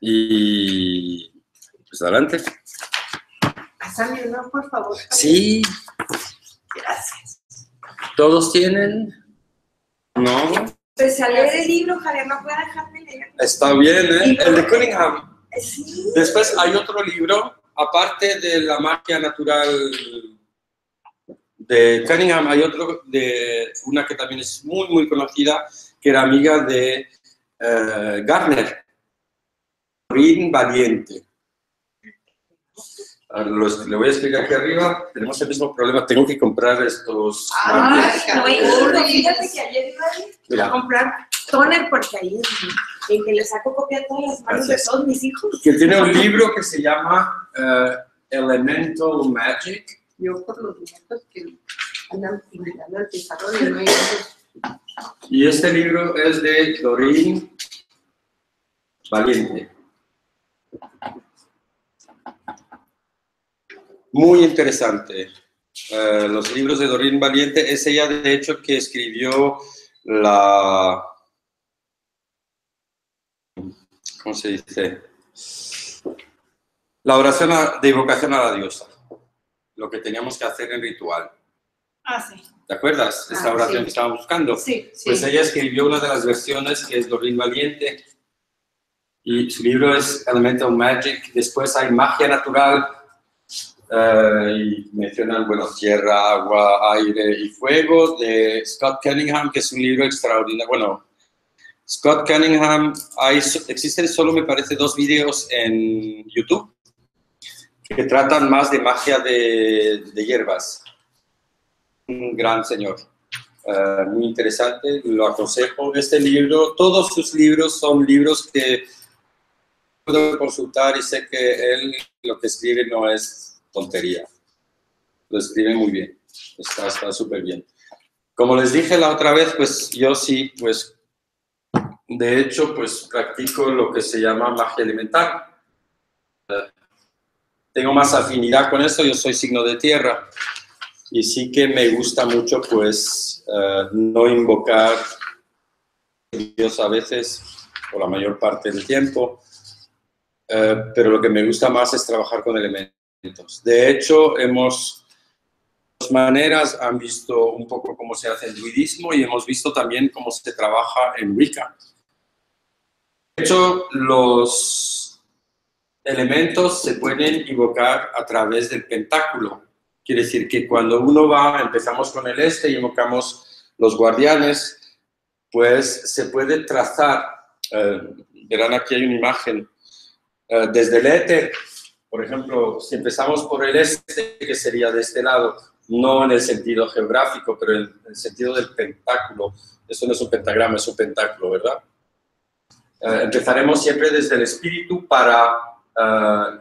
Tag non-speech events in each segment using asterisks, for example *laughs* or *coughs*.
Y pues adelante. Pásame uno, por favor. Sí, Gracias. todos tienen. No, Pues a leer el libro, Javier, no puede dejarme leer. está bien, ¿eh? El de Cunningham. Sí. Después hay otro libro, aparte de la magia natural de Cunningham, hay otro de una que también es muy, muy conocida, que era amiga de eh, Gardner, Rin Valiente. Ahora, lo- le voy a explicar aquí arriba. Tenemos el mismo problema. Tengo que comprar estos. Marcos. no. Fíjate que ayer iba a ir Mira. a comprar toner porque ahí en, en que le saco copia a todas las manos de todos mis hijos. que tiene un libro que se llama eh, Elemental Magic. Yo por los nietos que andan mirando al pizarrón y no hay. Y este libro es de Doreen Valiente. Muy interesante. Eh, los libros de Doreen Valiente es ella, de hecho, que escribió la. ¿Cómo se dice? La oración de invocación a la diosa. Lo que teníamos que hacer en ritual. Ah, sí. ¿Te acuerdas? Esta Ah, oración sí. que estábamos buscando. Sí, sí. Pues ella escribió una de las versiones que es Doreen Valiente y su libro es Elemental Magic. Después hay Magia Natural eh, y mencionan, bueno, Tierra, Agua, Aire y Fuego de Scott Cunningham, que es un libro extraordinario. Bueno, Scott Cunningham, hay, existen solo, me parece, dos vídeos en YouTube que tratan más de magia de, de hierbas. Un gran señor. Eh, muy interesante, lo aconsejo. Este libro, todos sus libros son libros que puedo consultar y sé que él lo que escribe no es tontería. Lo escribe muy bien, está súper bien. Como les dije la otra vez, pues yo sí, pues de hecho, pues practico lo que se llama magia elemental. Tengo más afinidad con esto, yo soy signo de tierra y sí que me gusta mucho pues eh, no invocar a Dios a veces o la mayor parte del tiempo, eh, pero lo que me gusta más es trabajar con elementos. De hecho, hemos dos maneras, han visto un poco cómo se hace el druidismo y hemos visto también cómo se trabaja en Wicca. De hecho, los elementos se pueden invocar a través del pentáculo. Quiere decir que cuando uno va, empezamos con el este y invocamos los guardianes, pues se puede trazar, eh, verán aquí hay una imagen, eh, desde el éter, por ejemplo, si empezamos por el este, que sería de este lado, no en el sentido geográfico, pero en el sentido del pentáculo, eso no es un pentagrama, es un pentáculo, ¿verdad? Eh, empezaremos siempre desde el espíritu para eh,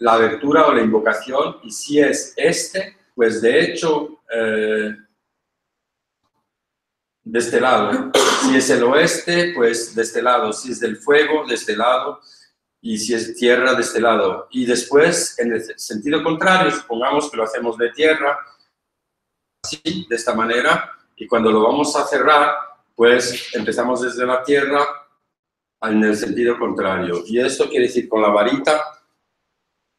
la abertura o la invocación, y si es este, pues de hecho, eh, de este lado. Si es el oeste, pues de este lado. Si es del fuego, de este lado. Y si es tierra, de este lado. Y después, en el sentido contrario, supongamos que lo hacemos de tierra, así, de esta manera, y cuando lo vamos a cerrar, pues empezamos desde la tierra en el sentido contrario. Y esto quiere decir con la varita,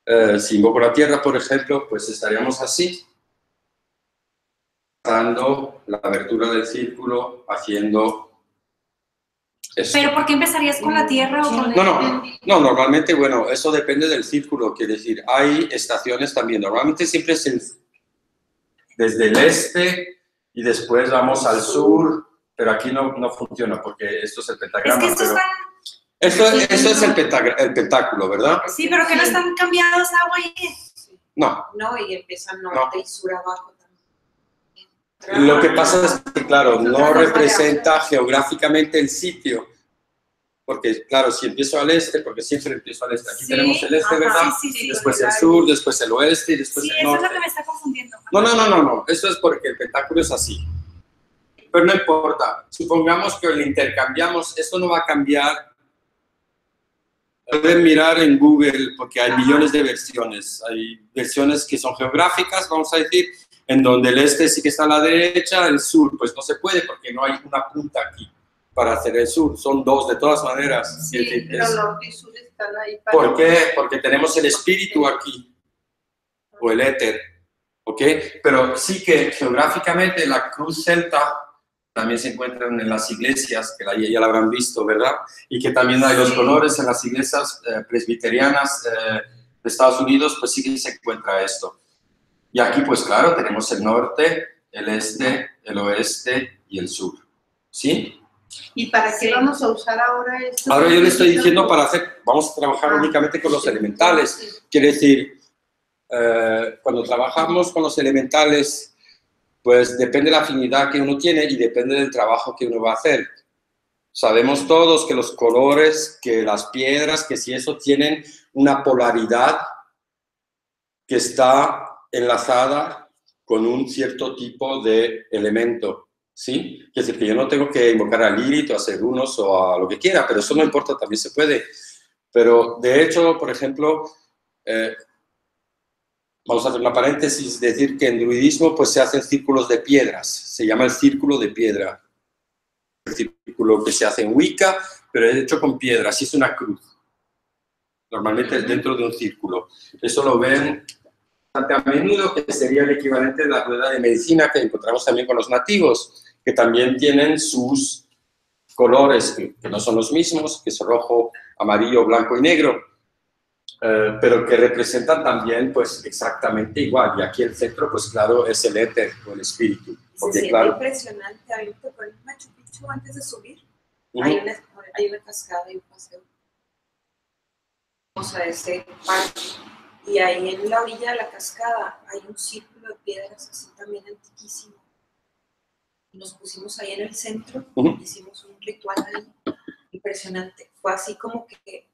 eh, si invoco la tierra, por ejemplo, pues estaríamos así, dando la abertura del círculo, haciendo Pero ¿por qué empezarías con la tierra o con el... No, no, no, normalmente, bueno, eso depende del círculo, quiere decir, hay estaciones también, normalmente siempre es el- desde el este y después vamos al sur, pero aquí no, no funciona porque esto es el Es pentagrama. que pero-. Esto, esto es el, pentagra- el pentáculo, ¿verdad? Sí, pero que no están cambiados agua y... No, No, y empiezan norte y sur abajo. Lo que pasa es que, claro, no representa geográficamente el sitio. Porque, claro, si empiezo al este, porque siempre empiezo al este. Aquí Sí, tenemos el este, ajá, ¿verdad? Sí, sí. Después el sur, después el oeste y después Sí, el eso es norte. lo que me está confundiendo. No, no, no, no, no. Eso es porque el pentáculo es así. Pero no importa. Supongamos que lo intercambiamos. Esto no va a cambiar. Pueden mirar en Google porque hay millones de versiones. Hay versiones que son geográficas, vamos a decir, en donde el este sí que está a la derecha, el sur pues no se puede porque no hay una punta aquí para hacer el sur. Son dos, de todas maneras. Sí, Es pero norte y sur están ahí para... ¿Por qué? Porque tenemos el espíritu aquí, o el éter, ¿ok? Pero sí que geográficamente la cruz celta también se encuentran en las iglesias, que la- ya la habrán visto, ¿verdad? Y que también hay los colores en las iglesias eh, presbiterianas eh, de Estados Unidos, pues sí que se encuentra esto. Y aquí, pues claro, tenemos el norte, el este, el oeste y el sur, ¿sí? ¿Y para qué Sí. vamos a usar ahora esto? Ahora yo le estoy diciendo para hacer, vamos a trabajar Ah. únicamente con los elementales, Sí. Quiere decir, eh, cuando trabajamos con los elementales, pues depende de la afinidad que uno tiene y depende del trabajo que uno va a hacer. Sabemos todos que los colores, que las piedras, que si eso tienen una polaridad que está enlazada con un cierto tipo de elemento, ¿sí? Es decir, que yo no tengo que invocar a Lilith o a Serunos o a lo que quiera, pero eso no importa, también se puede. Pero de hecho, por ejemplo, eh, vamos a hacer una paréntesis, decir que en druidismo pues se hacen círculos de piedras, se llama el círculo de piedra. El círculo que se hace en Wicca, pero es hecho con piedras y es una cruz. Normalmente es dentro de un círculo. Eso lo ven bastante a menudo, que sería el equivalente de la rueda de medicina que encontramos también con los nativos, que también tienen sus colores, que, que no son los mismos, que es rojo, amarillo, blanco y negro, eh, pero que representan también pues exactamente igual. Y aquí el centro, pues claro, es el éter o el espíritu. Porque siente claro, impresionante. Machu Picchu antes de subir. ujú, hay, una, hay una cascada y un paseo. Vamos a ese parque. Y ahí en la orilla de la cascada hay un círculo de piedras así también antiquísimo. Nos pusimos ahí en el centro, Ujú. hicimos un ritual ahí. Impresionante. Fue así como que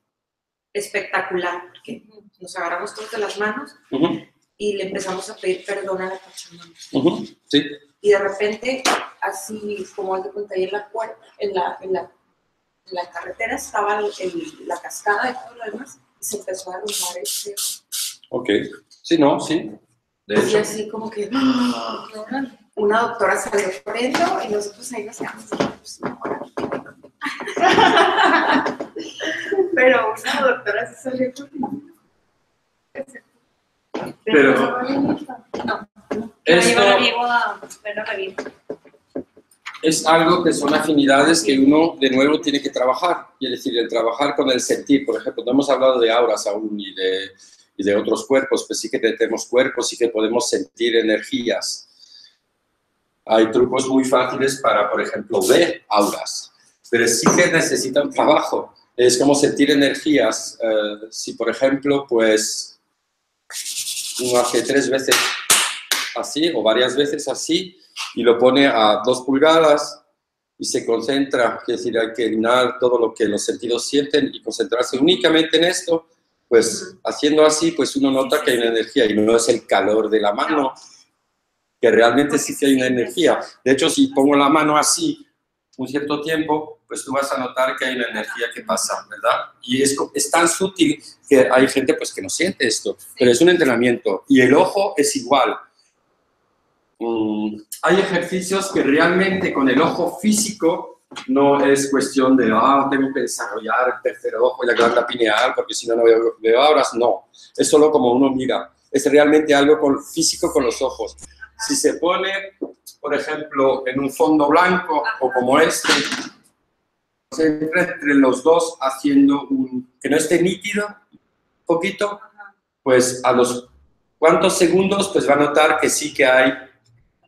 espectacular, porque nos agarramos todos de las manos ujú, y le empezamos a pedir perdón a la Pachamama. ujú, sí, y de repente, así como de cuenta, ahí en la puerta, en la, en la, en la carretera estaba el- el- la cascada y todo lo demás, y se empezó a arrumar el cerro. Ok. Sí, no, sí. De Y así como que *gasps* una doctora salió corriendo y nosotros ahí nos quedamos. pues, no. *laughs* Pero una doctora se salió corriendo. Pero- No, esto revivir. es algo que son afinidades que uno de nuevo tiene que trabajar. Y es decir, el trabajar con el sentir, por ejemplo, no hemos hablado de auras aún y de, y de otros cuerpos, pues sí que tenemos cuerpos y que podemos sentir energías. Hay trucos muy fáciles para, por ejemplo, ver auras, pero sí que necesita un trabajo. Es como sentir energías. Eh, si, por ejemplo, pues uno hace tres veces así o varias veces así y lo pone a dos pulgadas y se concentra, es decir, hay que eliminar todo lo que los sentidos sienten y concentrarse únicamente en esto, pues haciendo así, pues uno nota que hay una energía y no es el calor de la mano, que realmente sí que hay una energía. De hecho, si pongo la mano así un cierto tiempo, pues tú vas a notar que hay una energía que pasa, ¿verdad? Y es tan sutil que hay gente pues que no siente esto, pero es un entrenamiento. Y el ojo es igual. Mm, hay ejercicios que realmente con el ojo físico no es cuestión de, ah, tengo que desarrollar el tercer ojo y la glándula pineal porque si no, no veo, veo. No, es solo como uno mira. Es realmente algo físico con los ojos. Si se pone, por ejemplo, en un fondo blanco o como este, entre los dos haciendo un, que no esté nítido, poquito, pues a los cuantos segundos, pues va a notar que sí que hay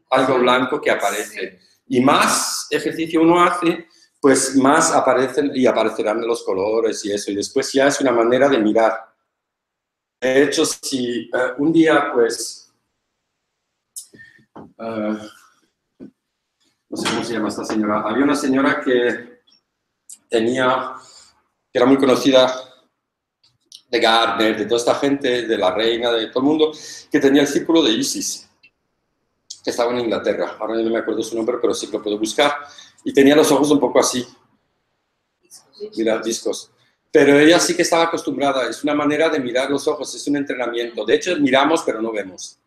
algo blanco que aparece. Y más ejercicio uno hace, pues más aparecen y aparecerán los colores y eso. Y después ya es una manera de mirar. De hecho, si eh, un día, pues, eh, no sé cómo se llama esta señora, había una señora que tenía, que era muy conocida de Gardner, de toda esta gente, de la reina, de todo el mundo, que tenía el círculo de Isis, que estaba en Inglaterra. Ahora no me acuerdo su nombre, pero sí que lo puedo buscar. Y tenía los ojos un poco así, mirar discos. Pero ella sí que estaba acostumbrada, es una manera de mirar los ojos, es un entrenamiento. De hecho, miramos, pero no vemos.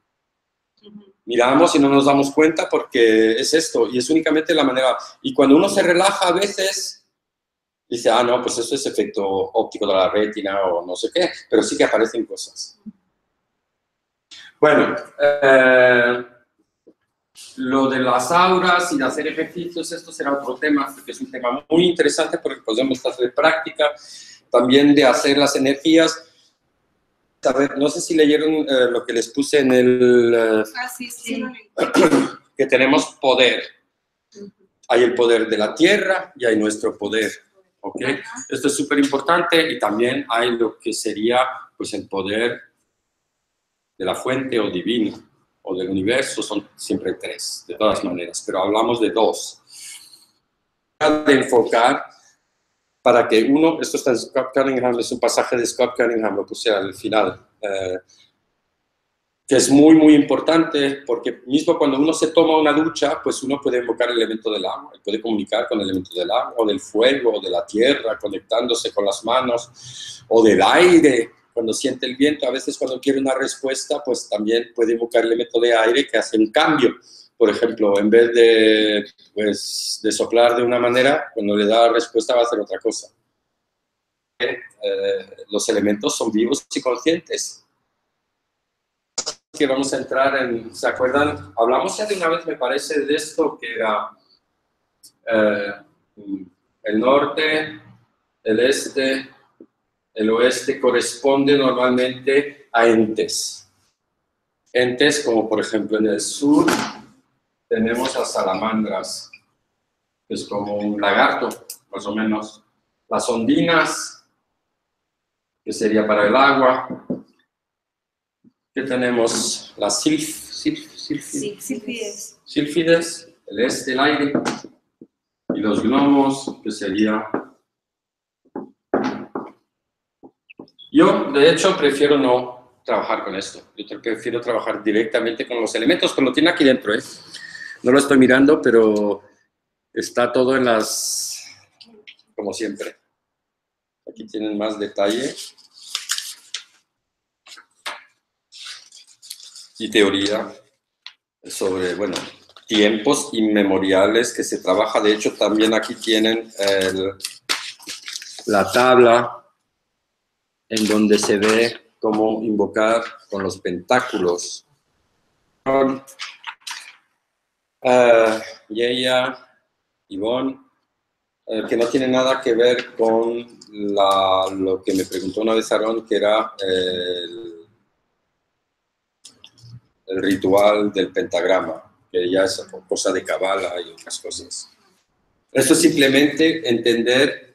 miramos y no nos damos cuenta porque es esto y es únicamente la manera. Y cuando uno se relaja a veces, dice, ah, no, pues eso es efecto óptico de la retina o no sé qué, pero sí que aparecen cosas. Bueno, eh, lo de las auras y de hacer ejercicios, esto será otro tema, porque es un tema muy interesante porque podemos hacer práctica también de hacer las energías. A ver, no sé si leyeron eh, lo que les puse en el... eh, Ah, sí, sí. *clears throat* que tenemos poder. Hay el poder de la tierra y hay nuestro poder. ¿ok? Esto es súper importante y también hay lo que sería pues, el poder de la fuente o divino o del universo, son siempre tres, de todas maneras, pero hablamos de dos. De enfocar para que uno, esto está en Scott Cunningham, es un pasaje de Scott Cunningham, lo puse al final, eh, que es muy, muy importante, porque mismo cuando uno se toma una ducha, pues uno puede invocar el elemento del agua, puede comunicar con el elemento del agua, o del fuego, o de la tierra, conectándose con las manos, o del aire, cuando siente el viento. A veces cuando quiere una respuesta, pues también puede el elemento de aire que hace un cambio. Por ejemplo, en vez de, pues, de soplar de una manera, cuando le da la respuesta va a hacer otra cosa. Eh, los elementos son vivos y conscientes que vamos a entrar en, ¿se acuerdan? Hablamos ya de una vez, me parece, de esto que era eh, el norte, el este, el oeste corresponde normalmente a entes. Entes como por ejemplo en el sur tenemos a salamandras, que es como un lagarto, más o menos. Las ondinas, que sería para el agua, que tenemos las silf, silf, silf- Sí, sí, pides. sílfides, el este, el aire, y los gnomos, que sería... Yo, de hecho, prefiero no trabajar con esto. Yo prefiero trabajar directamente con los elementos, pero lo tiene aquí dentro, ¿eh? No lo estoy mirando, pero está todo en las... como siempre. Aquí tienen más detalle. Y teoría sobre, bueno, tiempos inmemoriales que se trabaja. De hecho, también aquí tienen el- la tabla en donde se ve cómo invocar con los pentáculos. Con eh, Yeya, Ivonne, eh, que no tiene nada que ver con lo que me preguntó una vez Aaron, que era el, el ritual del pentagrama, que ya es cosa de cabala y otras cosas. Esto es simplemente entender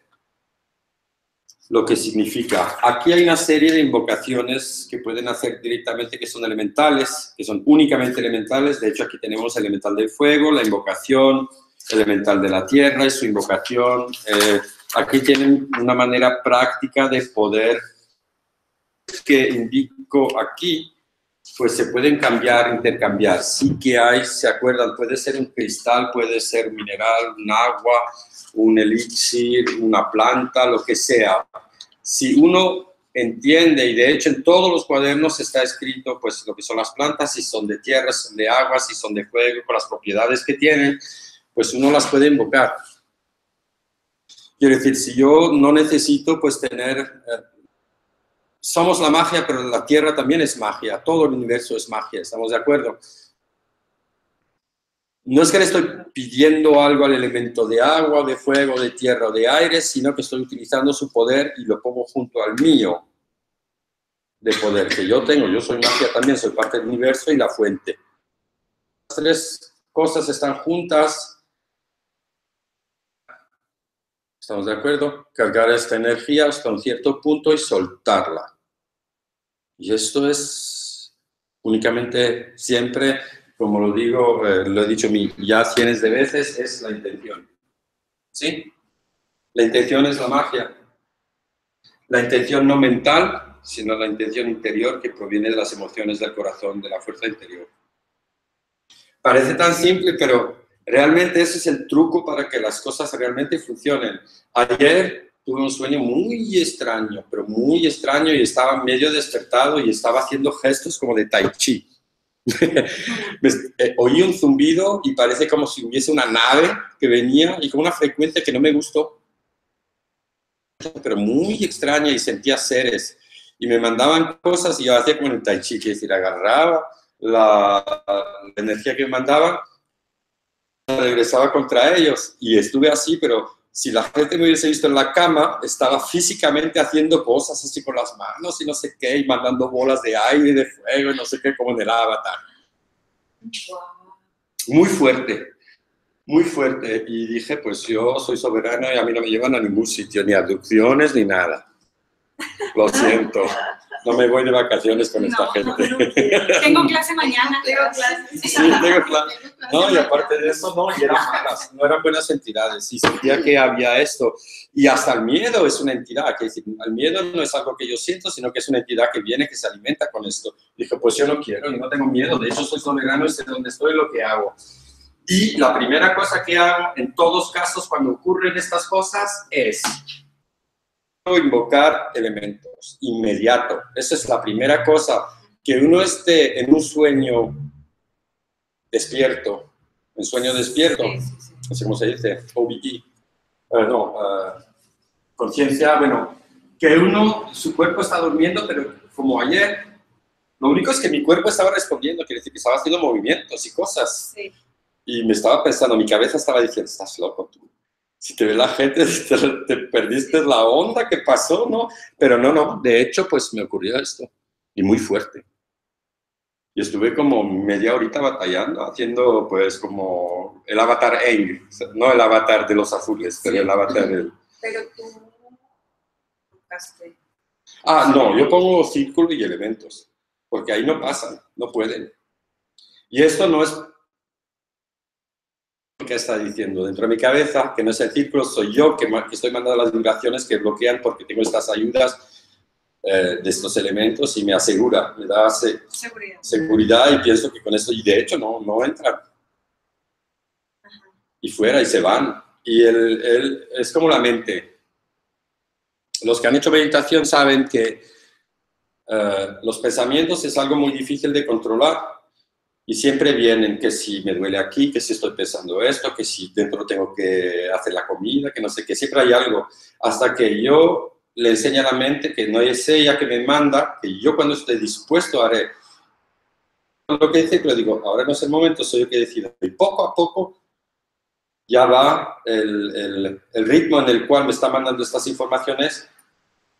lo que significa. Aquí hay una serie de invocaciones que pueden hacer directamente, que son elementales, que son únicamente elementales. De hecho, aquí tenemos elemental del fuego, la invocación, elemental de la tierra y su invocación. Eh, aquí tienen una manera práctica de poder que indico aquí, pues se pueden cambiar, intercambiar. Sí que hay, se acuerdan, puede ser un cristal, puede ser mineral, un agua, un elixir, una planta, lo que sea. Si uno entiende, y de hecho en todos los cuadernos está escrito pues lo que son las plantas, si son de tierra, si son de agua, si son de fuego, con las propiedades que tienen, pues uno las puede invocar. Quiero decir, si yo no necesito pues tener... eh, somos la magia, pero la tierra también es magia, todo el universo es magia, ¿estamos de acuerdo? No es que le estoy pidiendo algo al elemento de agua, de fuego, de tierra o de aire, sino que estoy utilizando su poder y lo pongo junto al mío de poder que yo tengo. Yo soy magia también, soy parte del universo y la fuente. Las tres cosas están juntas. ¿Estamos de acuerdo? Cargar esta energía hasta un cierto punto y soltarla. Y esto es únicamente siempre como lo digo, eh, lo he dicho ya cientos de veces, es la intención. ¿Sí? La intención es la magia. La intención no mental, sino la intención interior que proviene de las emociones del corazón, de la fuerza interior. Parece tan simple, pero realmente ese es el truco para que las cosas realmente funcionen. Ayer tuve un sueño muy extraño, pero muy extraño y estaba medio despertado y estaba haciendo gestos como de tai chi *laughs* oí un zumbido y parece como si hubiese una nave que venía y con una frecuencia que no me gustó, pero muy extraña y sentía seres. Y me mandaban cosas y yo hacía como el tai chi, que es decir, agarraba la, la energía que me mandaban, regresaba contra ellos y estuve así, pero si la gente me hubiese visto en la cama, estaba físicamente haciendo cosas así con las manos y no sé qué, y mandando bolas de aire, de fuego y no sé qué, como en el avatar. Muy fuerte, muy fuerte. Y dije, pues yo soy soberano y a mí no me llevan a ningún sitio, ni abducciones ni nada. Lo siento, no me voy de vacaciones con esta No. gente. Tengo clase mañana. Tengo clases. Sí, tengo clase. No, y aparte de eso, no, y eran malas, no eran buenas entidades. Y sentía que había esto. Y hasta el miedo es una entidad. Que el miedo no es algo que yo siento, sino que es una entidad que viene, que se alimenta con esto. Dije, pues yo no quiero, y no tengo miedo. De hecho, soy soberano y sé dónde estoy lo que hago. Y la primera cosa que hago en todos casos cuando ocurren estas cosas es invocar elementos inmediato. Esa es la primera cosa. Que uno esté en un sueño despierto, en sueño despierto, Sí, sí, sí. no sé cómo se dice, OBG, eh, no, eh, conciencia, bueno, que uno, su cuerpo está durmiendo, pero como ayer, lo único es que mi cuerpo estaba respondiendo, quiere decir que estaba haciendo movimientos y cosas, y me estaba pensando, mi cabeza estaba diciendo, estás loco tú. Si te ve la gente, *laughs* te, te perdiste la onda, ¿qué pasó? ¿No? Pero no, no, de hecho, pues me ocurrió esto, y muy fuerte. Y estuve como media horita batallando, haciendo pues como el avatar Aang, no el avatar de los azules, pero Sí. el avatar del... Pero tú. Ah, no, yo pongo círculo y elementos, porque ahí no pasan, no pueden. Y esto no es que está diciendo dentro de mi cabeza, que no es el círculo, soy yo que, que estoy mandando las vibraciones que bloquean porque tengo estas ayudas eh, de estos elementos y me asegura, me da se- Seguridad. seguridad y pienso que con esto, y de hecho no, no entran. Y fuera y se van. Y el, el- es como la mente. Los que han hecho meditación saben que eh, los pensamientos es algo muy difícil de controlar y siempre vienen que si me duele aquí, que si estoy pensando esto, que si dentro tengo que hacer la comida, que no sé qué, siempre hay algo. Hasta que yo le enseño a la mente que no es ella que me manda, que yo cuando esté dispuesto haré lo que dice, pero digo, ahora no es el momento, soy yo que decido. Y poco a poco ya va el, el- el ritmo en el cual me está mandando estas informaciones,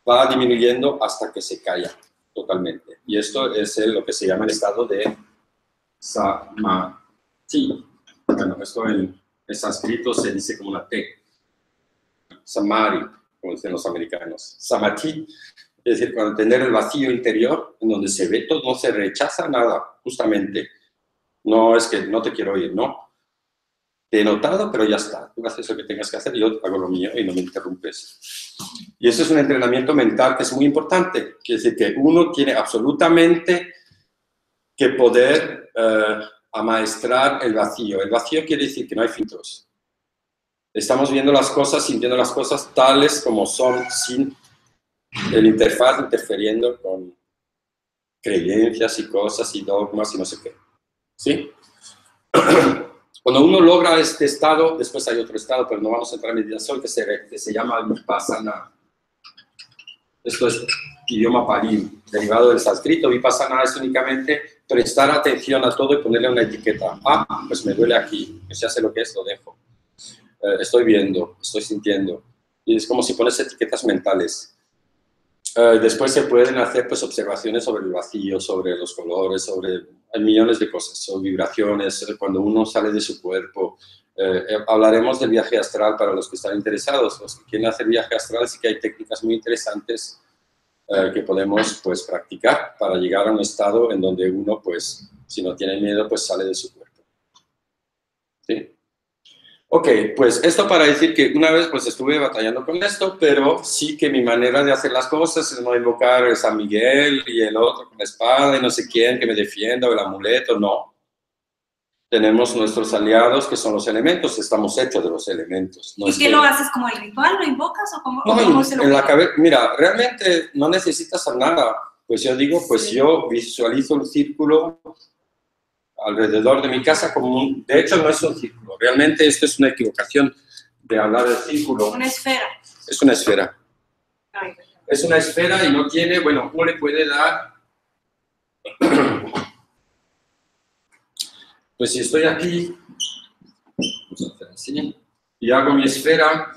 va disminuyendo hasta que se calla totalmente. Y esto es el- lo que se llama el estado de samadhi. Bueno, esto en, en sánscrito se dice como una T. Samadhi, como dicen los americanos. Samadhi, es decir, cuando tener el vacío interior, en donde se ve todo, no se rechaza nada, justamente. No es que no te quiero oír, no. Te he notado, pero ya está. Tú haces lo que tengas que hacer yo hago lo mío y no me interrumpes. Y eso es un entrenamiento mental que es muy importante. Quiere decir que uno tiene absolutamente que poder eh, amaestrar el vacío. El vacío quiere decir que no hay filtros. Estamos viendo las cosas, sintiendo las cosas tales como son, sin el interfaz interfiriendo con creencias y cosas y dogmas y no sé qué. ¿Sí? *clears throat* Cuando uno logra este estado, después hay otro estado, pero no vamos a entrar en meditación, que se, que se llama vipassana. Esto es idioma pali, derivado del sánscrito. Vipassana es únicamente prestar atención a todo y ponerle una etiqueta. Ah, pues me duele aquí, pues ya sé lo que es, lo dejo. Eh, estoy viendo, estoy sintiendo. Y es como si pones etiquetas mentales. Eh, después se pueden hacer pues, observaciones sobre el vacío, sobre los colores, sobre hay millones de cosas, sobre vibraciones, cuando uno sale de su cuerpo. Eh, eh, hablaremos del viaje astral para los que están interesados. Los que quieren hacer viaje astral sí que hay técnicas muy interesantes eh, que podemos pues, practicar para llegar a un estado en donde uno, pues, si no tiene miedo, pues sale de su cuerpo. ¿Sí? Ok, pues esto para decir que una vez pues estuve batallando con esto, pero sí que mi manera de hacer las cosas es no invocar a San Miguel y el otro con la espada y no sé quién que me defienda o el amuleto, no. Tenemos nuestros aliados que son los elementos, estamos hechos de los elementos. no ¿Y qué que- lo haces como el ritual? ¿Lo invocas o cómo, no, cómo en, se lo en la cabeza, mira, realmente no necesitas nada. Pues yo digo, pues Sí. yo visualizo un círculo alrededor de mi casa como un... De hecho, no es un círculo. Realmente esto es una equivocación de hablar de círculo. Una esfera. Es una esfera. Ay, Es una esfera y no tiene, bueno, uno le puede dar... Pues si estoy aquí, vamos a hacer así, y hago mi esfera,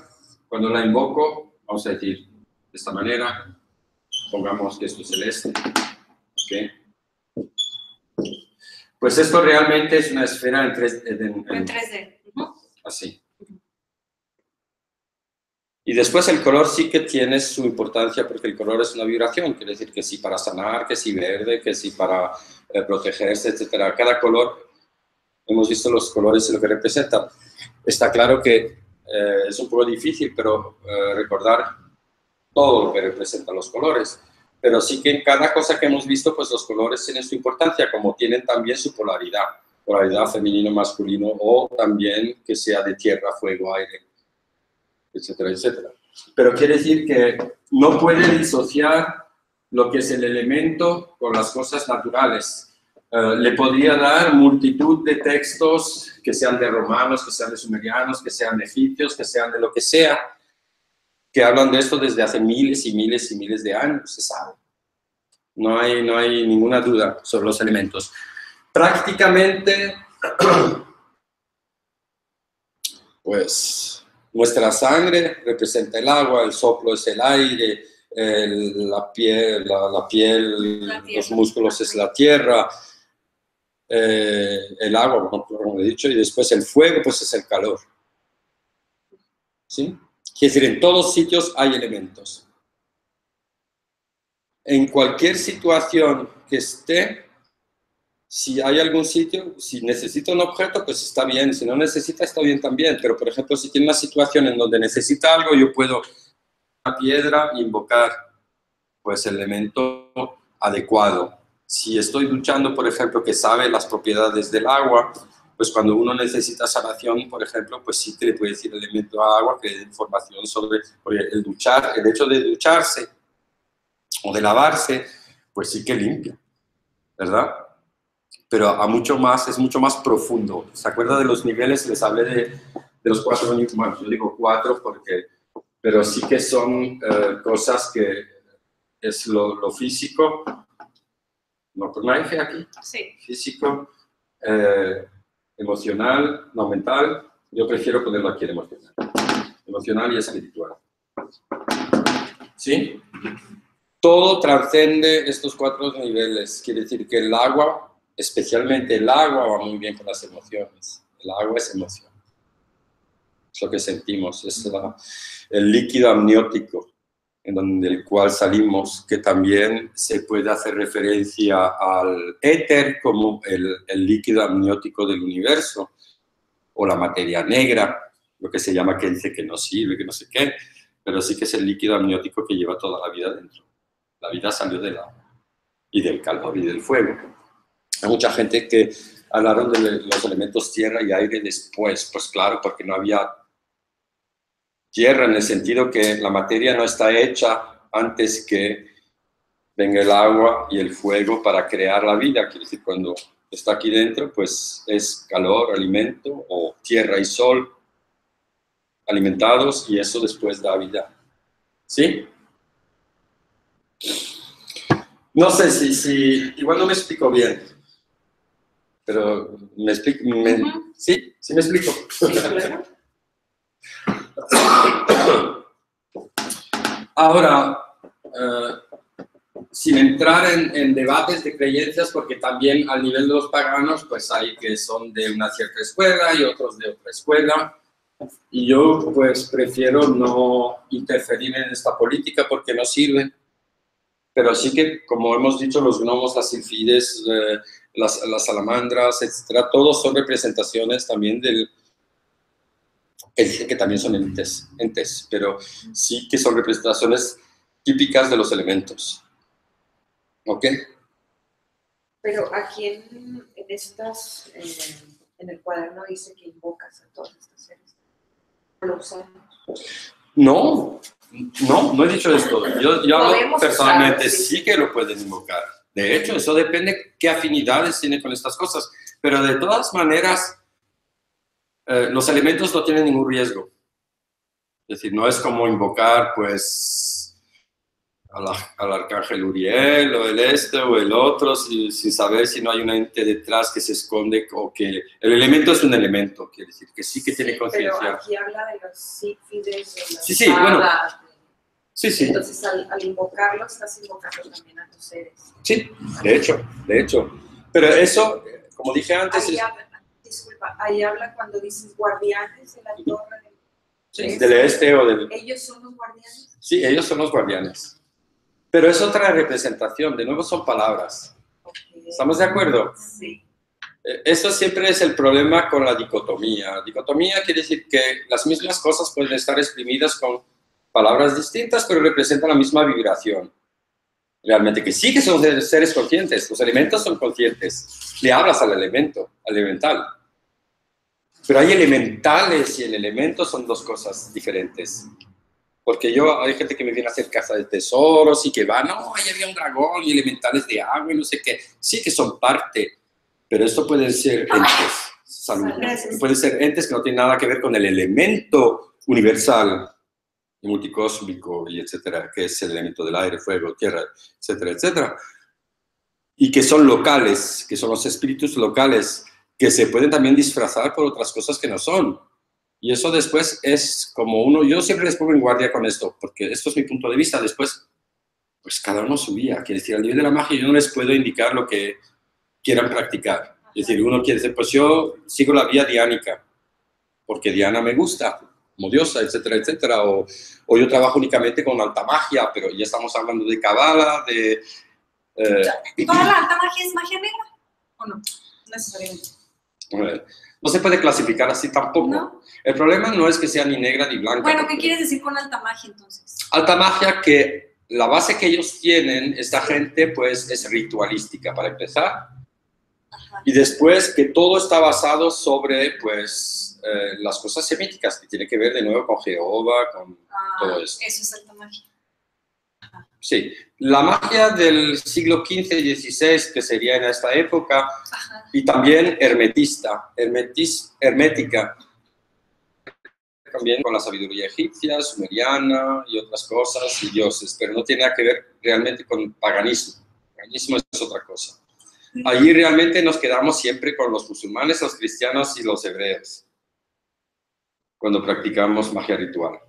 cuando la invoco, vamos a decir de esta manera, pongamos que esto es celeste, ¿ok? Pues esto realmente es una esfera en tres, en- en- En 3D. Ujú. así. Y después el color sí que tiene su importancia porque el color es una vibración, quiere decir que sí para sanar, que sí verde, que sí para eh, protegerse, etcétera. Cada color, hemos visto los colores y lo que representan. Está claro que eh, es un poco difícil, pero eh, recordar todo lo que representan los colores. Pero sí que en cada cosa que hemos visto, pues los colores tienen su importancia, como tienen también su polaridad, polaridad femenino-masculino, o también que sea de tierra, fuego, aire, etcétera, etcétera. Pero quiere decir que no puede disociar lo que es el elemento con las cosas naturales. Eh, le podría dar multitud de textos que sean de romanos, que sean de sumerianos, que sean de egipcios, que sean de lo que sea, que hablan de esto desde hace miles y miles y miles de años, se sabe. No hay, no hay ninguna duda sobre los elementos. Prácticamente, *clears throat* pues nuestra sangre representa el agua, el soplo es el aire, el- la piel, la, la piel La los músculos es la tierra, eh, el agua, como, he dicho, y después el fuego, pues es el calor. ¿Sí? Quiere decir, en todos sitios hay elementos. En cualquier situación que esté, si hay algún sitio, si necesita un objeto, pues está bien, si no necesita, está bien también, pero por ejemplo, si tiene una situación en donde necesita algo, yo puedo una piedra invocar pues el elemento adecuado. Si estoy duchando, por ejemplo, que sabe las propiedades del agua, pues cuando uno necesita sanación, por ejemplo, pues sí que le puede decir el elemento agua, que dé información sobre el duchar, el hecho de ducharse o de lavarse, pues sí que limpia, ¿verdad? Pero a mucho más, es mucho más profundo. ¿Se acuerda de los niveles? Les hablé de, de los cuatro bueno, yo digo cuatro porque, pero sí que son eh, cosas que es lo, lo físico, ¿no, no hay fe aquí? Sí. físico, eh, emocional, no mental. Yo prefiero ponerlo aquí en emocional. Emocional y espiritual. ¿Sí? Todo trascende estos cuatro niveles. Quiere decir que el agua, especialmente el agua, va muy bien con las emociones. El agua es emoción. Es lo que sentimos. Es la- el líquido amniótico en donde el cual salimos, que también se puede hacer referencia al éter como el, el líquido amniótico del universo, o la materia negra, lo que se llama que dice que no sirve, que no sé qué, pero sí que es el líquido amniótico que lleva toda la vida dentro. La vida salió del agua, y del calor, y del fuego. Hay mucha gente que hablaron de los elementos tierra y aire después, pues claro, porque no había tierra en el sentido que la materia no está hecha antes que venga el agua y el fuego para crear la vida. Quiere decir, cuando está aquí dentro, pues es calor, alimento, o tierra y sol alimentados y eso después da vida. ¿Sí? No sé si, si igual no me explico bien, pero me explico, me- sí, sí me explico. Ahora, eh, sin entrar en, en debates de creencias, porque también al nivel de los paganos, pues hay que son de una cierta escuela y otros de otra escuela. Y yo pues prefiero no interferir en esta política porque no sirve. Pero sí que, como hemos dicho, los gnomos, las silfides, eh, las, las salamandras, etcétera, todos son representaciones también del, él dice que también son entes, entes, pero sí que son representaciones típicas de los elementos. ¿Ok? Pero aquí en, en estas, eh, en el cuaderno dice que invocas a todos estos seres. No, no, no he dicho esto. Yo, yo hablo personalmente, usarlo, sí. sí que lo pueden invocar. De hecho, eso depende qué afinidades tiene con estas cosas. Pero de todas maneras, eh, los elementos no tienen ningún riesgo. Es decir, no es como invocar, pues, al, al arcángel Uriel o el este o el otro, si- sin saber si no hay un ente detrás que se esconde o que el elemento es un elemento, quiere decir que sí que tiene Pero conciencia. aquí habla de los sífides, de las Sí, sí, bueno. hadas, Sí, sí, Entonces, al, al invocarlo, estás invocando también a los seres. sí, de hecho, de hecho. Pero eso, como dije antes, Ahí es disculpa, ahí habla cuando dices guardianes de la torre. del- sí, del este o del... Ellos son los guardianes. Sí, ellos son los guardianes. Pero es otra representación, de nuevo son palabras. ¿Estamos de acuerdo? Sí. Eh, Eso siempre es el problema con la dicotomía. Dicotomía quiere decir que las mismas cosas pueden estar exprimidas con palabras distintas, pero representan la misma vibración. Realmente, que sí que son seres conscientes, los elementos son conscientes. Le hablas al elemento, al elemental. Pero hay elementales y el elemento son dos cosas diferentes. Porque yo, hay gente que me viene a hacer casa de tesoros y que va, no, ahí había un dragón y elementales de agua y no sé qué. Sí que son parte, pero esto pueden ser entes. Salud. Pueden ser entes que no tienen nada que ver con el elemento universal y multicósmico y etcétera, que es el elemento del aire, fuego, tierra, etcétera, etcétera. Y que son locales, que son los espíritus locales, que se pueden también disfrazar por otras cosas que no son. Y eso después es como uno, yo siempre les pongo en guardia con esto, porque esto es mi punto de vista. Después, pues cada uno su vía. Quiere decir, al nivel de la magia yo no les puedo indicar lo que quieran practicar. Es decir, uno quiere decir, pues yo sigo la vía diánica, porque Diana me gusta, como diosa, etcétera, etcétera. O, o yo trabajo únicamente con alta magia, pero ya estamos hablando de cabala, de... eh, ¿Toda la alta magia es magia negra? ¿O no? Necesariamente. No se puede clasificar así tampoco. ¿No? El problema no es que sea ni negra ni blanca. Bueno, ¿qué quieres decir con alta magia entonces? alta magia que la base que ellos tienen, esta gente, pues es ritualística para empezar. Ajá. Y después que todo está basado sobre, pues, eh, las cosas semíticas, que tiene que ver de nuevo con Jehová, con... Ah, Todo eso. Eso es alta magia. Sí, la magia del siglo XV y XVI, que sería en esta época, Ajá. y también hermetista, hermetis, hermética, también con la sabiduría egipcia, sumeriana y otras cosas y dioses, pero no tiene nada que ver realmente con paganismo. Paganismo es otra cosa. Allí realmente nos quedamos siempre con los musulmanes, los cristianos y los hebreos, cuando practicamos magia ritual.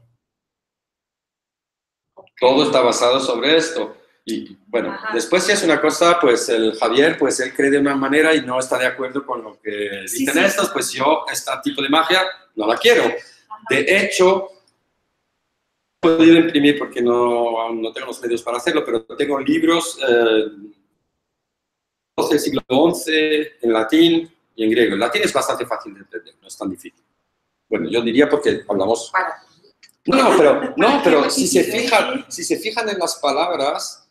Todo está basado sobre esto. Y bueno, Ajá. después si es una cosa, pues el Javier, pues él cree de una manera y no está de acuerdo con lo que Sí, dicen sí. estos, pues yo, este tipo de magia, no la quiero. Ajá. De hecho, he podido imprimir porque no, aún no tengo los medios para hacerlo, pero tengo libros eh, del siglo XI en latín y en griego. El latín es bastante fácil de entender, no es tan difícil. Bueno, yo diría porque hablamos Para no, no, pero, no, pero si se, fijan, si se fijan en las palabras,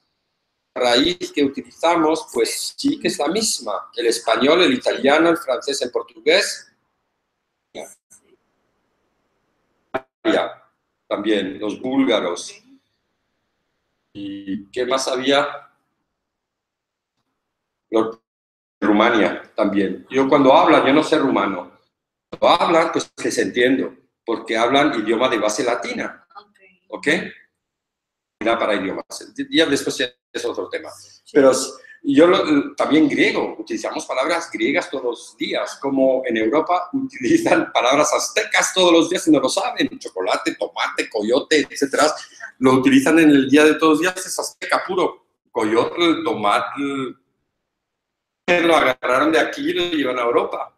la raíz que utilizamos, pues sí que es la misma. El español, el italiano, el francés, el portugués. Ya, también los búlgaros. ¿Y qué más había? Los- Rumania también. Yo cuando hablan, yo no sé rumano. Cuando hablan, pues les entiendo, porque hablan idioma de base latina. Ok. Era para idiomas. Ya después es otro tema. Pero s- yo lo- también griego, utilizamos palabras griegas todos los días, como en Europa *laughs* utilizan palabras aztecas todos los días y no lo saben. Chocolate, tomate, coyote, etcétera. Lo utilizan en el día de todos los días, es azteca puro. Coyote, tomate, lo agarraron de aquí y lo llevan a Europa.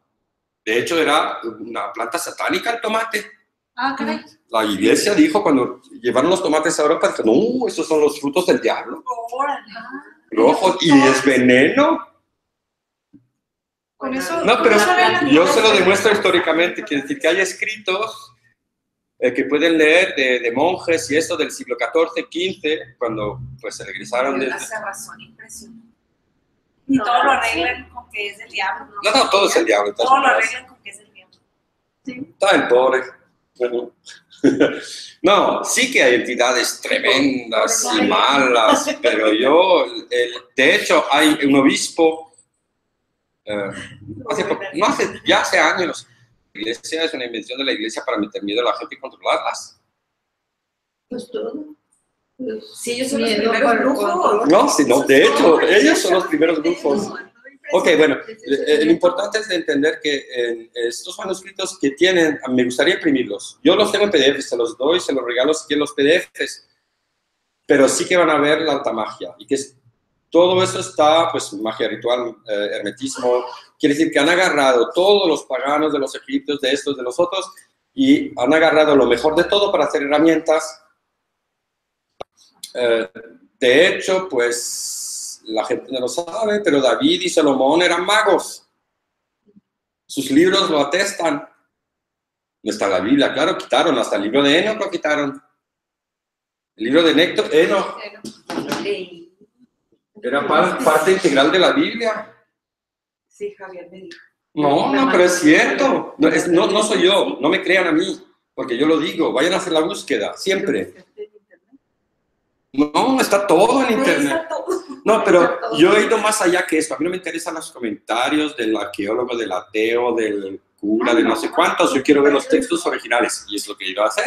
De hecho, era una planta satánica el tomate. Ah, caray. La iglesia dijo cuando llevaron los tomates a Europa, dijo, no, esos son los frutos del diablo, Órale. rojos, y es veneno. Con eso. No, pero yo se lo demuestro históricamente, quiere decir que hay escritos eh, que pueden leer de, de monjes y esto del siglo XIV, XV, cuando pues se regresaron de... hace razón, impresionante. Y todo lo arreglan con que es del diablo. No, no, todo es el diablo. Todo lo arreglan con que es del diablo. Está el pobre. *laughs* No, sí que hay entidades tremendas y malas, pero yo, el- de hecho, hay un obispo, eh, hace no hace, ya hace años, la iglesia es una invención de la iglesia para meter miedo a la gente y controlarlas. Pues todo. Pues, Sí, ellos son los primeros brujos. No, sí, no, de hecho, ellos son los primeros grupos. Ok, bueno, eh, lo importante es de entender que en estos manuscritos que tienen, me gustaría imprimirlos. Yo los tengo en PDF, se los doy, se los regalo si quieren los PDFs, pero sí que van a ver la alta magia. Y que es- todo eso está, pues, magia ritual, eh, hermetismo. Quiere decir que han agarrado todos los paganos de los egipcios, de estos, de los otros, y han agarrado lo mejor de todo para hacer herramientas. Eh, de hecho, pues la gente no lo sabe, pero David y Salomón eran magos. Sus libros lo atestan. No está la Biblia, claro, quitaron, hasta el libro de Enoch lo quitaron. El libro de Necto, Enoch, era pa- parte integral de la Biblia. Sí, Javier me dijo. No, no, pero es cierto. No, es- no, no soy yo, no me crean a mí, porque yo lo digo, vayan a hacer la búsqueda, siempre. No, está todo en internet. No, pero yo he ido más allá que eso. A mí no me interesan los comentarios del arqueólogo, del ateo, del cura, de no sé cuántos. Yo quiero ver los textos originales y es lo que he ido a hacer.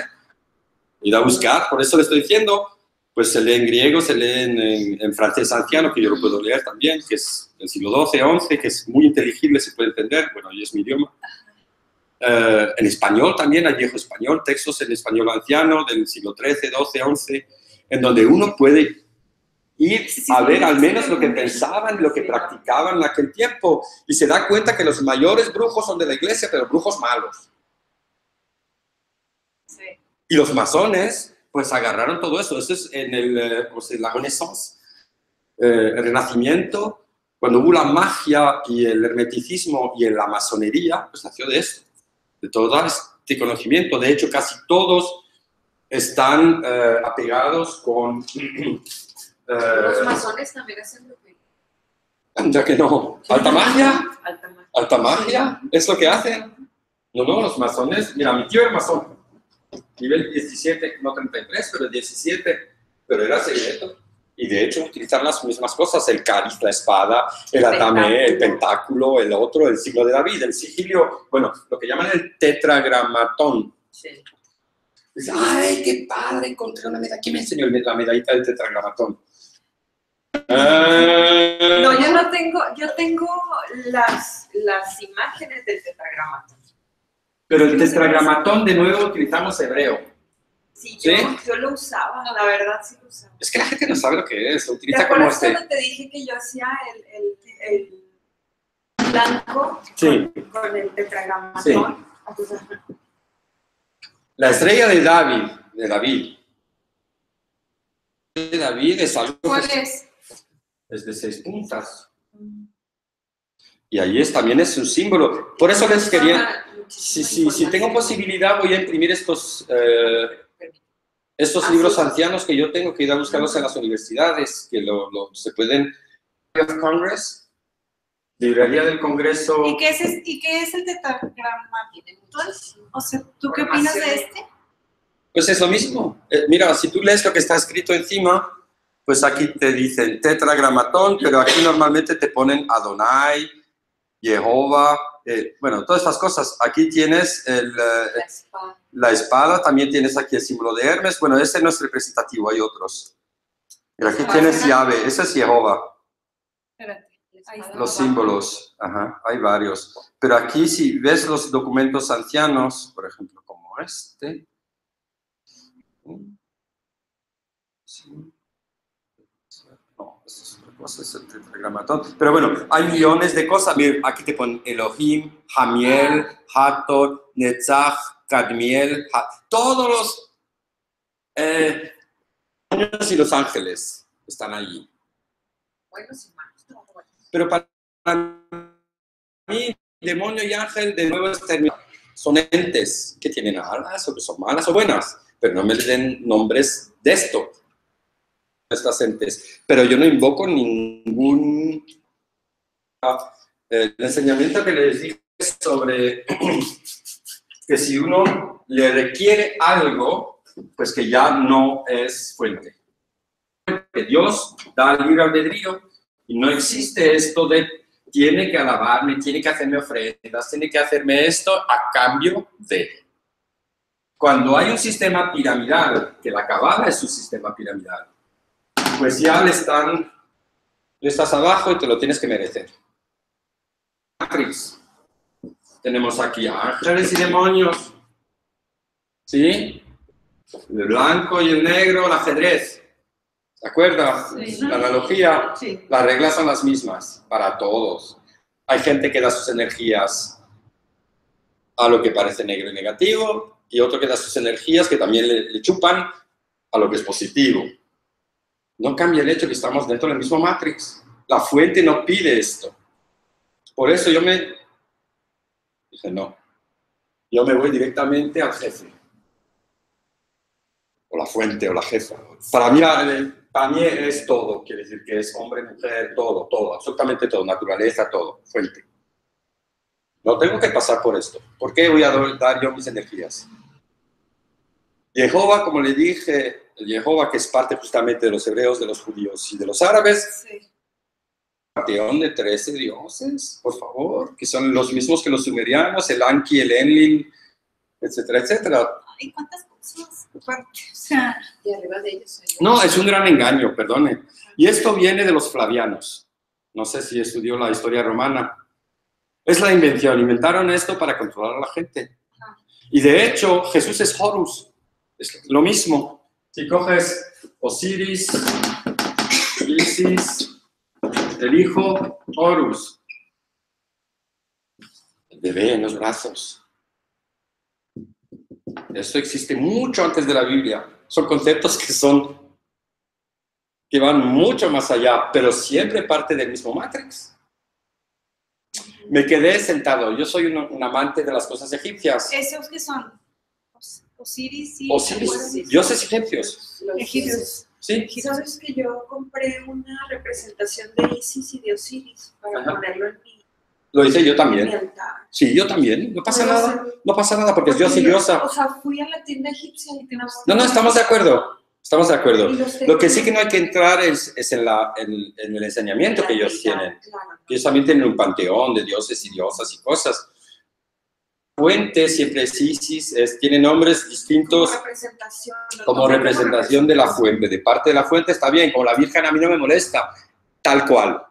He ido a buscar, por eso le estoy diciendo, pues se lee en griego, se lee en, en- en francés anciano, que yo lo puedo leer también, que es del siglo XII, XI, que es muy inteligible, se puede entender, bueno, y es mi idioma. Eh, en español también, hay viejo español, textos en español anciano del siglo XIII, XII, XI, en donde uno puede ir Sí, sí, a ver sí, al menos lo que pensaban, lo que practicaban en aquel tiempo, y se da cuenta que los mayores brujos son de la iglesia, pero brujos malos. Y los masones, pues agarraron todo eso. Eso es en el, eh, ¿cómo se dice? la Renaissance, eh, el Renacimiento, cuando hubo la magia y el hermeticismo y la masonería, pues nació de esto, de todo este conocimiento. De hecho, casi todos están eh, apegados con... *clears throat* Los eh, masones también hacen brujería. ya que no. ¿Alta magia? Alta magia. ¿Alta magia? ¿Es lo que hacen? No, no, los masones. Mira, mi tío era masón. Nivel 17, no 33, pero 17. Pero era secreto. Y de hecho utilizar las mismas cosas, el cáliz, la espada, el atamé, el pentáculo, el otro, el signo de David, el sigilio, bueno, lo que llaman el tetragramatón. Sí. Ay, qué padre, encontré una medalla. ¿Quién me enseñó la medallita del tetragramatón? No, yo no tengo, yo tengo las, las imágenes del tetragramato. Pero el tetragramatón, de nuevo, utilizamos hebreo. Sí, ¿Sí? Yo, yo lo usaba, la verdad sí lo usaba. Es que la gente no sabe lo que es, lo ¿Te utiliza como acuerdas este. cuando te dije que yo hacía el, el, el blanco Sí, con el tetragramatón? Sí. La estrella de David, de David. De David es algo ¿Cuál es? Es de seis puntas. Y ahí es, también es un símbolo. Por eso les quería, si, si, si tengo posibilidad, voy a imprimir estos, eh, estos libros ancianos que yo tengo que ir a buscarlos en las universidades, que lo, lo- se pueden... Congress, Librería del Congreso. ¿Y qué es, ¿y qué es el tetragramatón? O sea, ¿tú qué opinas de este? Pues es lo mismo. Eh, mira, si tú lees lo que está escrito encima, pues aquí te dicen tetragramatón, pero aquí normalmente te ponen Adonai, Jehová, eh, bueno, todas estas cosas. Aquí tienes el, eh, La espada. la espada, también tienes aquí el símbolo de Hermes. Bueno, ese no es representativo, hay otros. Mira, aquí Ah, tienes llave, ese es Jehová. Los símbolos, ajá, hay varios. Pero aquí si ves los documentos ancianos, por ejemplo, como este. Sí. No, eso es otra cosa, es el tetragramatón. Pero bueno, hay millones de cosas. Mira, aquí te ponen Elohim, Hamiel, Hator, Netzach, Cadmiel, Ha- todos los eh, demonios y los ángeles están allí. Pero para mí, demonio y ángel, de nuevo, son entes que tienen alas o que son malas o buenas, pero no me den nombres de esto, estas entes. Pero yo no invoco ningún... eh, el enseñamiento que les dije sobre *clears throat* que si uno le requiere algo, pues que ya no es fuente. Que Dios da libre albedrío y no existe esto de tiene que alabarme, tiene que hacerme ofrendas, tiene que hacerme esto a cambio de. Cuando hay un sistema piramidal, que la cabala es un sistema piramidal, pues ya le están, tú estás abajo y te lo tienes que merecer. Matrix. Tenemos aquí ángeles y demonios. ¿Sí? El blanco y el negro, el ajedrez. ¿De acuerdo? Sí. La analogía, Sí. las reglas son las mismas para todos. Hay gente que da sus energías a lo que parece negro y negativo, y otro que da sus energías que también le, le chupan a lo que es positivo. No cambia el hecho que estamos dentro del mismo Matrix. La fuente no pide esto. Por eso yo me dije, no, yo me voy directamente al jefe. O la fuente, o la jefa. Para mí, eh, para mí es todo, quiere decir que es hombre, mujer, todo, todo, absolutamente todo, naturaleza, todo, fuente. No tengo que pasar por esto. ¿Por qué voy a dar yo mis energías? Jehová, como le dije, Jehová que es parte justamente de los hebreos, de los judíos y de los árabes, Sí. panteón de 13 dioses, por favor, que son los mismos que los sumerianos, el Anki, el Enlil, etcétera, etcétera. Ay, ¿cuántas cosas? O sea, Y arriba de ellos No, es un gran engaño, perdone. Y esto viene de los flavianos. No sé si estudió la historia romana. Es la invención. Inventaron esto para controlar a la gente. Y de hecho, Jesús es Horus. Es lo mismo. Si coges Osiris, Isis, el hijo Horus, el bebé en los brazos. Esto existe mucho antes de la Biblia. Son conceptos que son que van mucho más allá, pero siempre parte del mismo Matrix. Me quedé sentado. Yo soy un, un amante de las cosas egipcias. ¿esos que son? Os- Osiris y... Osiris, dioses egipcios. Egipcios. Sí, Sabes que yo compré una representación de Isis y de Osiris para Ajá. ponerlo en mi, lo hice yo también. altar. Sí, yo también. No pasa Pero, nada. No pasa nada porque es dios y porque yo- diosa. O sea, fui a la tienda egipcia y tenemos. No, no, estamos de acuerdo. Estamos de acuerdo. Lo que sí que no hay que entrar es, es en, la, en, en el enseñamiento en que ellos tienen. claro. ellos también tienen un panteón de dioses y diosas y cosas. Fuente siempre es Isis, es, tiene nombres distintos Como representación de la fuente. De parte de la fuente está bien, como la Virgen a mí no me molesta, tal cual.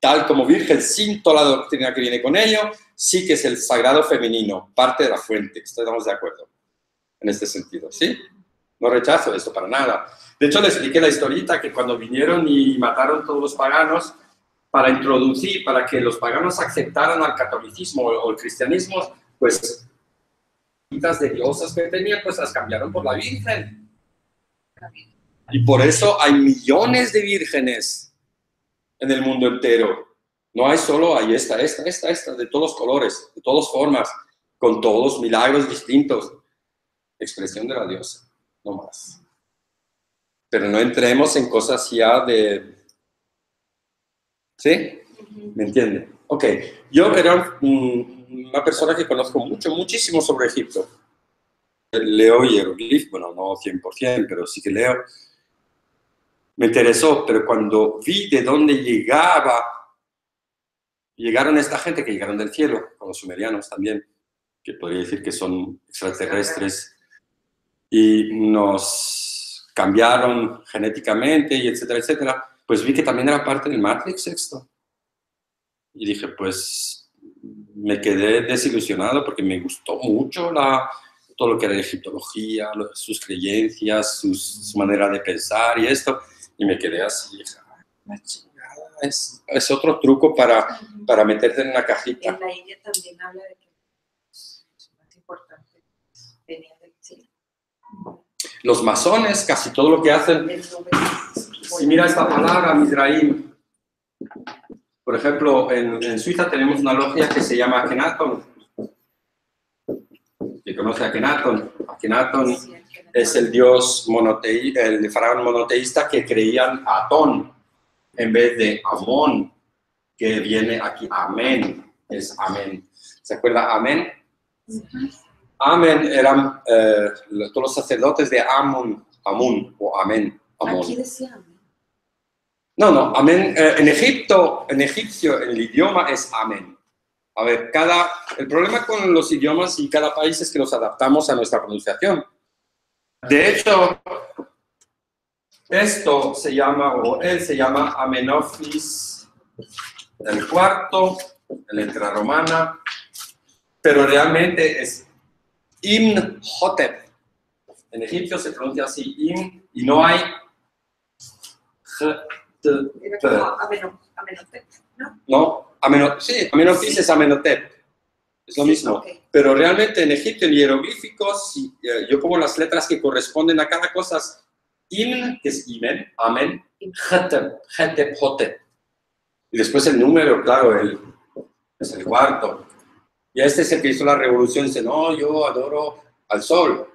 Tal como Virgen, sin toda la doctrina que viene con ello, sí que es el sagrado femenino, parte de la fuente. Estamos de acuerdo en este sentido, ¿sí? No rechazo esto para nada. De hecho, le expliqué la historita que cuando vinieron y mataron todos los paganos, para introducir, para que los paganos aceptaran al catolicismo o, el cristianismo, pues las de diosas que tenían, pues las cambiaron por la Virgen. Y por eso hay millones de vírgenes en el mundo entero. No hay solo, hay esta, esta, esta, esta, de todos colores, de todas formas, con todos milagros distintos. Expresión de la diosa, no más. Pero no entremos en cosas ya de... ¿Sí? ¿Me entiende? Ok, yo era un- una persona que conozco mucho, muchísimo sobre Egipto. Leo hieroglifos, bueno, no 100%, pero sí que leo. Me interesó, pero cuando vi de dónde llegaba, llegaron esta gente que llegaron del cielo, con los sumerianos también, que podría decir que son extraterrestres, y nos cambiaron genéticamente y etcétera, etcétera, pues vi que también era parte del Matrix esto. Y dije, pues me quedé desilusionado porque me gustó mucho la, todo lo que era la egiptología, lo- sus creencias, sus- su manera de pensar y esto. Y me quedé así, dije, "Ay, la chingada, es, es otro truco para, para meterte en una cajita. En la India también habla de que los más importantes venían del cielo. Los masones, casi todo lo que hacen, Si mira esta palabra, Mizraim. Por ejemplo, en, en Suiza tenemos una logia que se llama Akhenaton. ¿Que conoce a el que- es el dios monoteísta, el faraón monoteísta que creían a Atón en vez de Amón, que viene aquí Amén, es Amén. ¿Se acuerda Amén? Amen eran eh, todos los sacerdotes de Amon, Amun o Amén. Amón. Aquí decía amén. No, no, amén. eh, en Egipto, en egipcio, el idioma es amén. A ver, cada, el problema con los idiomas y cada país es que los adaptamos a nuestra pronunciación. De hecho, esto se llama, o él se llama Amenofis el cuarto, en letra romana, pero realmente es Imhotep. En egipcio se pronuncia así, Im, y no hay amenotep, ¿no? No, Ameno- sí, Amenofis es Amenhotep, es lo Sí, mismo. Pero realmente en Egipto, en hieroglíficos, si, eh, yo pongo las letras que corresponden a cada cosa. Im, que es Imen, Amen, Hetep, Hetep, Hotep. Y después el número, claro, el, es el cuarto. Y este es el que hizo la revolución, dice, no, yo adoro al sol.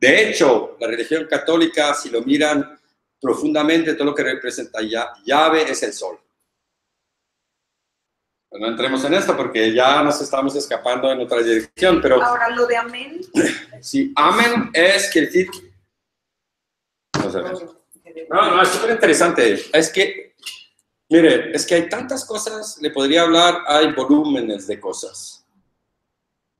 De hecho, la religión católica, si lo miran profundamente, todo lo que representa llave es el sol. Pues no entremos en esto porque ya nos estamos escapando en otra dirección, pero Ahora, lo de amén. *clears throat* si amén es a ver. No, no, es súper interesante. Es que, mire, es que hay tantas cosas, le podría hablar, hay volúmenes de cosas.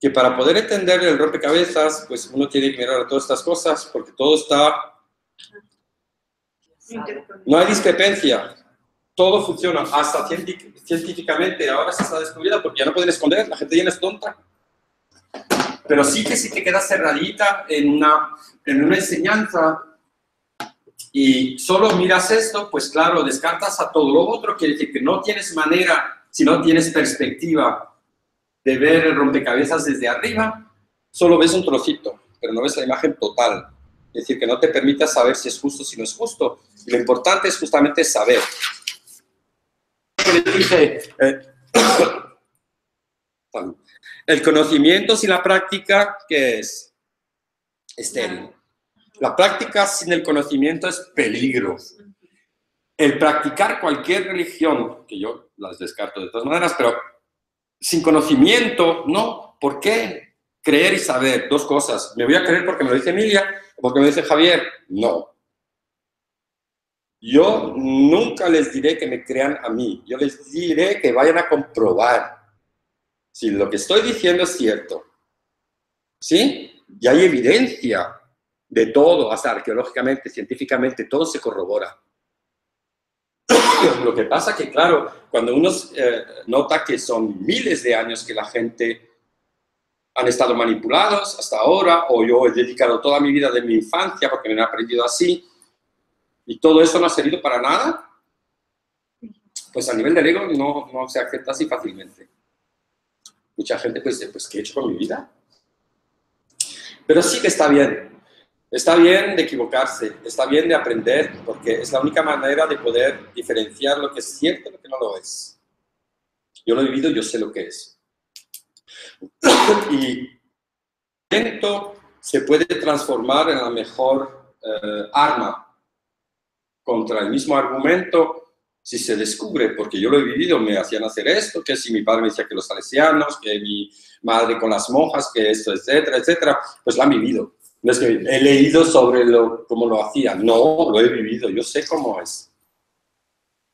Que para poder entender el rompecabezas, pues uno tiene que mirar a todas estas cosas, porque todo está, no hay discrepancia, todo funciona, hasta científicamente, ahora se está descubriendo porque ya no pueden esconder, la gente ya no es tonta. Pero sí que si te quedas cerradita en una, en una enseñanza y solo miras esto, pues claro, descartas a todo lo otro, quiere decir que no tienes manera, si no tienes perspectiva de ver el rompecabezas desde arriba, solo ves un trocito, pero no ves la imagen total. Es decir, que no te permita saber si es justo o si no es justo. Y lo importante es justamente saber. Eh, *coughs* el conocimiento sin la práctica, ¿qué es? Estéril. La práctica sin el conocimiento es peligro. El practicar cualquier religión, que yo las descarto de todas maneras, pero sin conocimiento, no. ¿Por qué? Creer y saber, dos cosas. ¿Me voy a creer porque me lo dice Emilia o porque me dice Javier? No. Yo nunca les diré que me crean a mí. Yo les diré que vayan a comprobar si lo que estoy diciendo es cierto. ¿Sí? Y hay evidencia de todo, hasta arqueológicamente, científicamente, todo se corrobora. Lo que pasa que, claro, cuando uno eh, nota que son miles de años que la gente han estado manipulados hasta ahora, o yo he dedicado toda mi vida de mi infancia porque me han aprendido así, y todo eso no ha servido para nada, pues a nivel del ego no, no se acepta así fácilmente. Mucha gente pues dice, pues, ¿qué he hecho con mi vida? Pero sí que está bien. Está bien de equivocarse, está bien de aprender, porque es la única manera de poder diferenciar lo que es cierto y lo que no lo es. Yo lo he vivido, yo sé lo que es. y talento se puede transformar en la mejor eh, arma contra el mismo argumento si se descubre, porque yo lo he vivido, me hacían hacer esto, que si mi padre me decía que los salesianos, que mi madre con las monjas, que esto, etcétera, etcétera, pues lo han vivido. No es que he leído sobre lo, cómo lo hacían, no, lo he vivido, yo sé cómo es.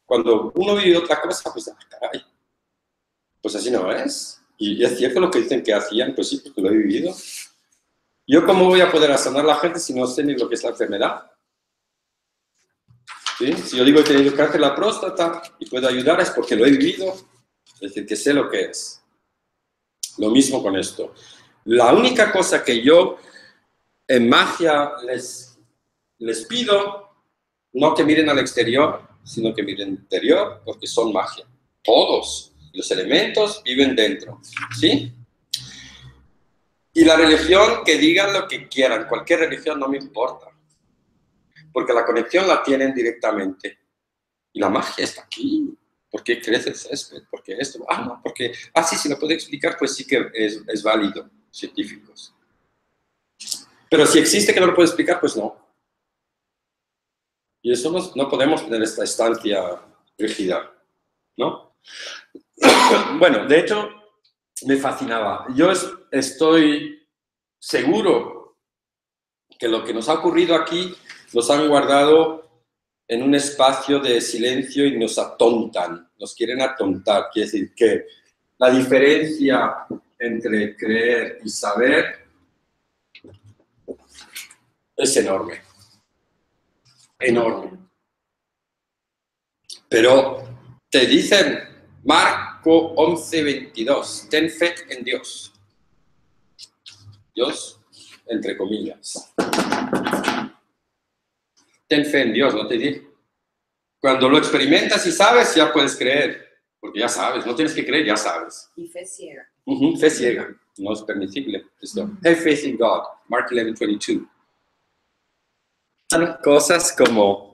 Cuando uno vive otra cosa, pues, ah, caray, pues así no es. Y es cierto lo que dicen que hacían, pues sí, porque lo he vivido. ¿Yo cómo voy a poder sanar a la gente si no sé ni lo que es la enfermedad? ¿Sí? Si yo digo he tenido cáncer la próstata y puedo ayudar es porque lo he vivido, es decir, que sé lo que es. Lo mismo con esto. La única cosa que yo en magia les, les pido, no que miren al exterior, sino que miren interior, porque son magia. Todos los elementos viven dentro. ¿Sí? Y la religión, que digan lo que quieran, cualquier religión no me importa porque la conexión la tienen directamente. Y la magia está aquí. ¿Por qué crece el césped? ¿Por qué esto? Ah, no, porque, ah, sí, si lo puede explicar, pues sí que es, es válido, científicos. Pero si existe que no lo puede explicar, pues no. Y eso no, podemos tener esta estancia rígida, ¿no? *coughs* bueno, de hecho, me fascinaba. Yo es- estoy seguro que lo que nos ha ocurrido aquí nos han guardado en un espacio de silencio y nos atontan, nos quieren atontar. Quiere decir que la diferencia entre creer y saber es enorme. Enorme. Pero te dicen, Marco 11, 22, ten fe en Dios. Dios, entre comillas. Ten fe en Dios, no te digo. Cuando lo experimentas y sabes, ya puedes creer. Porque ya sabes, no tienes que creer, ya sabes. Y fe ciega. Ujú, Fe ciega, no es permisible. Esto. Have faith in God, Mark 11, 22. Son cosas como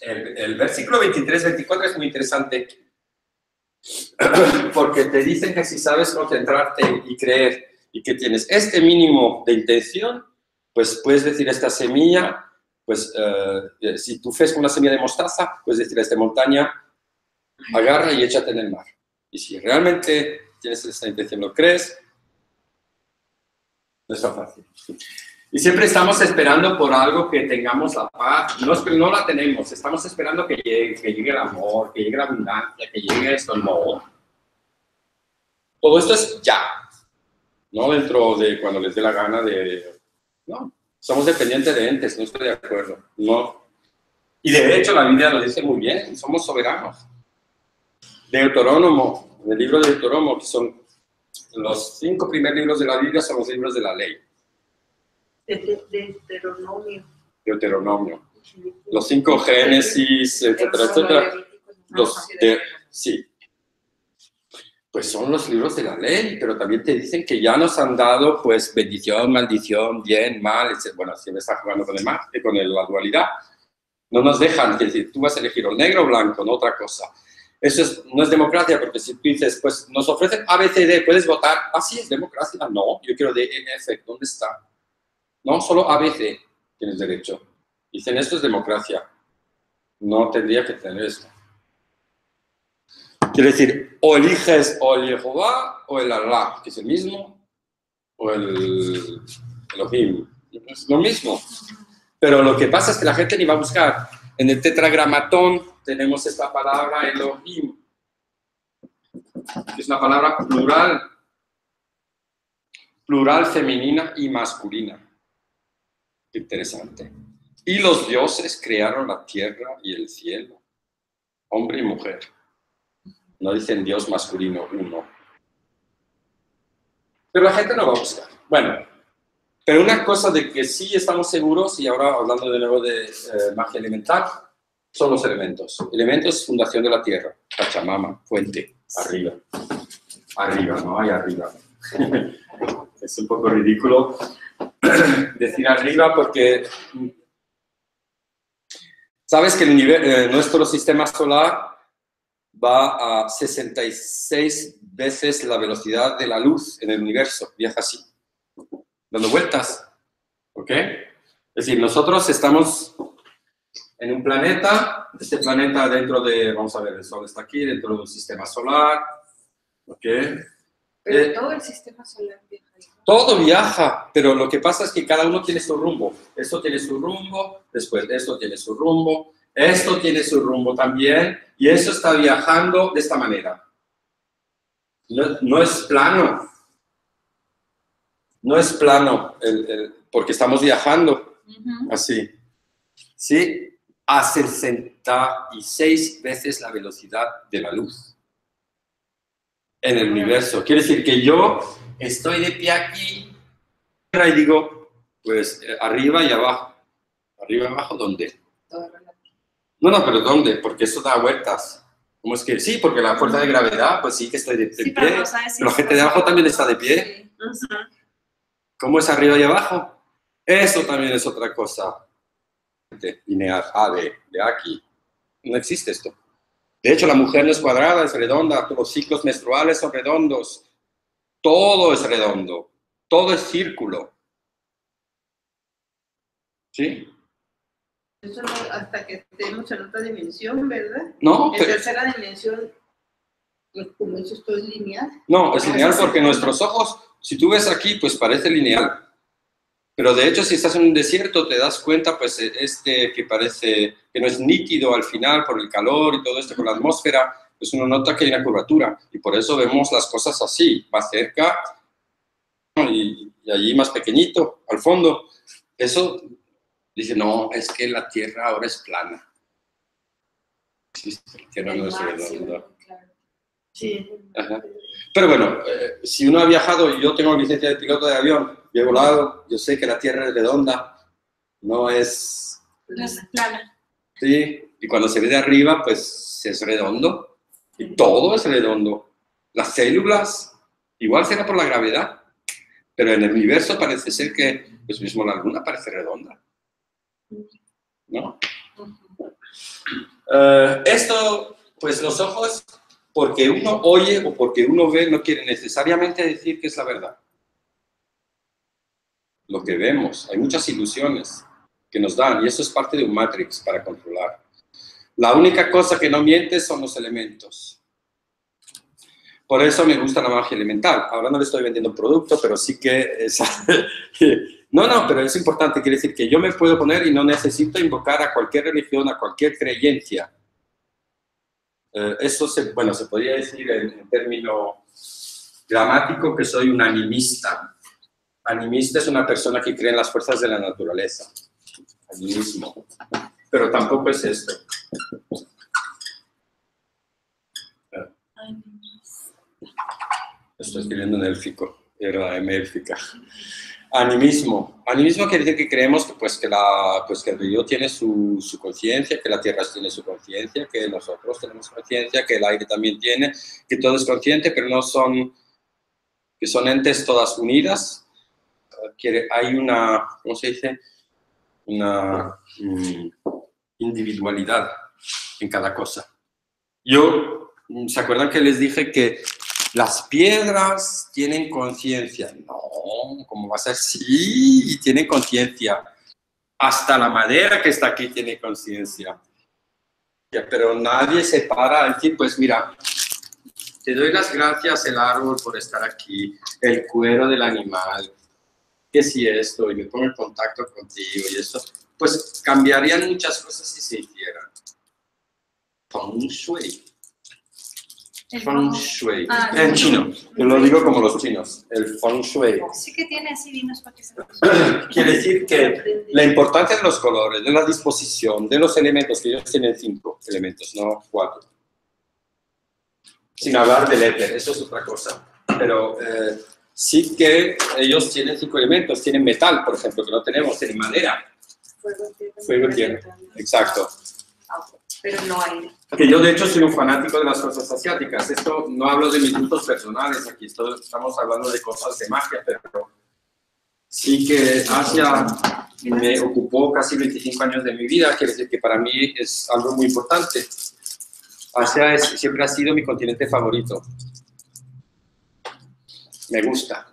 el, versículo 23, 24 es muy interesante *clears throat* porque te dicen que si sabes concentrarte y creer y que tienes este mínimo de intención, pues puedes decir esta semilla, pues eh, si tú fe es como una semilla de mostaza, puedes decir a esta montaña, agarra y échate en el mar. Y si realmente tienes esta intención, lo crees, no es tan fácil. Y siempre estamos esperando por algo que tengamos la paz. No, no la tenemos, estamos esperando que llegue, que llegue el amor, que llegue la abundancia, que llegue esto. No. Todo esto es ya. No dentro de cuando les dé la gana de... No. Somos dependientes de entes, no estoy de acuerdo. No. Y de hecho la Biblia lo dice muy bien, somos soberanos. Deuterónomo, el libro de Deuterónomo, que son los cinco primeros libros de la Biblia, son los libros de la ley. De, de, de Deuteronomio. Deuteronomio. Los cinco Génesis, etcétera, etcétera. Los de, sí. Pues son los libros de la ley, pero también te dicen que ya nos han dado, pues, bendición, maldición, bien, mal, etc. Bueno, siempre está jugando con, el mal, eh, con el- la dualidad. No nos dejan, es decir, tú vas a elegir o negro o blanco, no otra cosa. Eso es- no es democracia, porque si tú dices, pues, nos ofrecen ABCD, ¿puedes votar? Ah, sí, es democracia. No, yo quiero DNF, ¿dónde está? No, solo ABC tienes derecho. Dicen, esto es democracia. No tendría que tener esto. Quiere decir, o eliges o el Jehová o el Allah, que es el mismo, o el Elohim. Es lo mismo. Pero lo que pasa es que la gente ni va a buscar. En el tetragramatón tenemos esta palabra Elohim, que es una palabra plural, plural femenina y masculina. Interesante. Y los dioses crearon la tierra y el cielo, hombre y mujer. No dicen Dios masculino uno. Pero la gente no va a buscar. Bueno, pero una cosa de que sí estamos seguros, y ahora hablando de nuevo de eh, magia elemental, son los elementos. Elementos fundación de la tierra, Pachamama, fuente, arriba. Arriba, no hay arriba. *laughs* es un poco ridículo *clears throat* decir arriba porque sabes que eh, nuestro sistema solar va a 66 veces la velocidad de la luz en el universo, viaja así, dando vueltas. ¿Ok? Es decir, nosotros estamos en un planeta, este planeta dentro de, vamos a ver, el Sol está aquí, dentro de un sistema solar. ¿Ok? Pero Eh, todo el sistema solar viaja todo viaja, pero lo que pasa es que cada uno tiene su rumbo. Esto tiene su rumbo, después esto tiene su rumbo, esto tiene su rumbo también, y eso está viajando de esta manera. No, no es plano. No es plano, el- el- porque estamos viajando así. ¿Sí? A 66 veces la velocidad de la luz en el universo. Quiere decir que yo estoy de pie aquí y digo, pues eh, arriba y abajo. Arriba y abajo, ¿dónde? No, no, pero ¿dónde? Porque eso da vueltas. ¿Cómo es que? Sí, porque la fuerza de gravedad, pues sí que estoy de, de Sí, pie. pero no sabes la gente de abajo también está de pie. Sí. ¿Cómo es arriba y abajo? Eso también es otra cosa. Lineal, A, de, de aquí. No existe esto. De hecho, la mujer no es cuadrada, es redonda. Todos los ciclos menstruales son redondos. Todo es redondo. Todo es círculo. ¿Sí? Eso no, hasta que estemos en otra dimensión, ¿verdad? No, En pero, tercera dimensión Como eso es todo lineal. No, es lineal porque nuestros ojos, si tú ves aquí, pues parece lineal. Pero de hecho, si estás en un desierto, te das cuenta, pues, este que parece que no es nítido al final por el calor y todo esto, por la atmósfera, pues uno nota que hay una curvatura. Y por eso vemos las cosas así, más cerca y, y allí más pequeñito, al fondo. Eso dice, no, es que la Tierra ahora es plana. Sí, la Tierra no es redonda. Sí. Ajá. Pero bueno, eh, si uno ha viajado, y yo tengo licencia de piloto de avión, yo he volado, yo sé que la Tierra es redonda, no es... No es plana. Sí, y cuando se ve de arriba, pues es redondo, y todo es redondo. Las células, igual será por la gravedad, pero en el universo parece ser que, pues mismo la Luna parece redonda. ¿No? Eh, esto, pues los ojos, porque uno oye o porque uno ve, no quiere necesariamente decir que es la verdad. Lo que vemos, hay muchas ilusiones que nos dan, y eso es parte de un matrix para controlar. La única cosa que no miente son los elementos. Por eso me gusta la magia elemental. Ahora no le estoy vendiendo producto, pero sí que es... *laughs* no, no, pero es importante. Quiere decir que yo me puedo poner y no necesito invocar a cualquier religión, a cualquier creencia. Eh, eso, se, bueno, se podría decir en, en término gramático que soy un animista. Animista es una persona que cree en las fuerzas de la naturaleza. Animismo. Pero tampoco es esto. Estoy escribiendo en élfico, era en élfica. Animismo. Animismo quiere decir que creemos que, pues, que, la, pues, que el río tiene su, su conciencia, que la tierra tiene su conciencia, que nosotros tenemos conciencia, que el aire también tiene, que todo es consciente, pero no son, que son entes todas unidas. Quiere, hay una, ¿cómo se dice? Una mm, individualidad en cada cosa. Yo, ¿se acuerdan que les dije que las piedras tienen conciencia. No, ¿cómo va a ser? Sí, tienen conciencia. Hasta la madera que está aquí tiene conciencia. Pero nadie se para a decir, pues mira, te doy las gracias el árbol por estar aquí, el cuero del animal, que si esto, y me pongo en contacto contigo y eso, pues cambiarían muchas cosas si se hicieran. Feng Shui. El Feng. Shui. Ah, en chino, yo lo digo como los chinos, el Feng Shui. *laughs* Sí que tiene así vinos para que se *laughs* Quiere decir que la importancia de los colores, de la disposición, de los elementos, que ellos tienen cinco elementos, no cuatro. Sin hablar del éter, eso es otra cosa. Pero eh, sí que ellos tienen cinco elementos, tienen metal, por ejemplo, que no tenemos, tienen madera, Fuego, tierra, fuego, tierra. Exacto. agua, Pero no aire. Que yo de hecho soy un fanático de las cosas asiáticas. Esto no hablo de mis gustos personales, aquí estamos hablando de cosas de magia, pero sí que Asia me ocupó casi 25 años de mi vida, quiere decir que para mí es algo muy importante. Asia es- siempre ha sido mi continente favorito. Me gusta.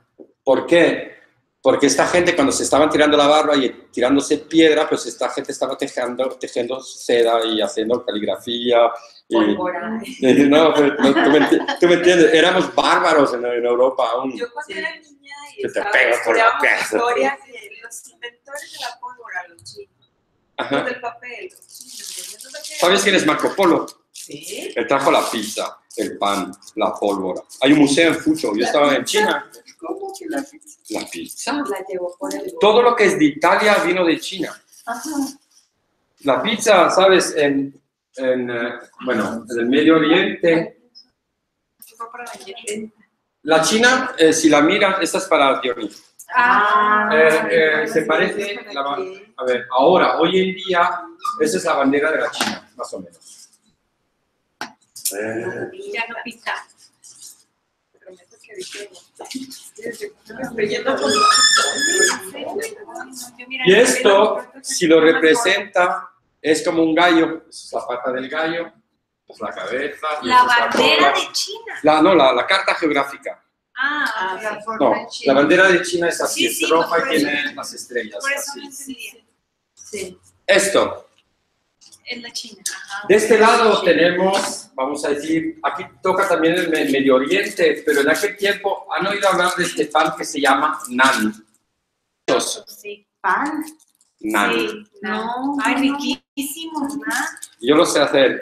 ¿Por qué? Porque esta gente cuando se estaban tirando la barba y tirándose piedra, pues esta gente estaba tejiendo, tejiendo seda y haciendo caligrafía. Y, Pólvora. *laughs* no, pero no, tú, me, tú me entiendes, éramos bárbaros en, en Europa aún. Yo cuando era niña y Que te estaba- pega por la estudiábamos cabeza. historia de los inventores de la pólvora, los chinos, los Ajá. del papel, los chinos. ¿Sabes quién es Marco Polo? Sí. Él trajo la pizza, el pan, la pólvora. Hay un museo en Fucho, yo estaba en China. ¿Cómo que la pizza? La Todo lo que es de Italia vino de China. La pizza, ¿sabes? En, en, eh, bueno, en el Medio Oriente. La China, eh, si la miran, esta es para Dionisio. Ah, Eh, eh, se parece, la a ver, ahora, hoy en día, esa es la bandera de la China, más o menos. Eh, ya no pica. Y esto, si lo representa, es como un gallo, es la pata del gallo, es la cabeza, y La es bandera de China. La, no, la, la carta geográfica. Ah. La forma No, de la China. bandera de China es así, Sí, es sí, roja por y tiene las estrellas. por eso así. Sí. Esto, Es la China. Ajá. de este lado tenemos vamos a decir, aquí toca también el Me- Medio Oriente, pero en aquel tiempo han oído hablar de este pan que se llama nan. Sí. Pan. Nan. Sí, No. Ay, riquísimo, ¿verdad? Yo lo sé hacer.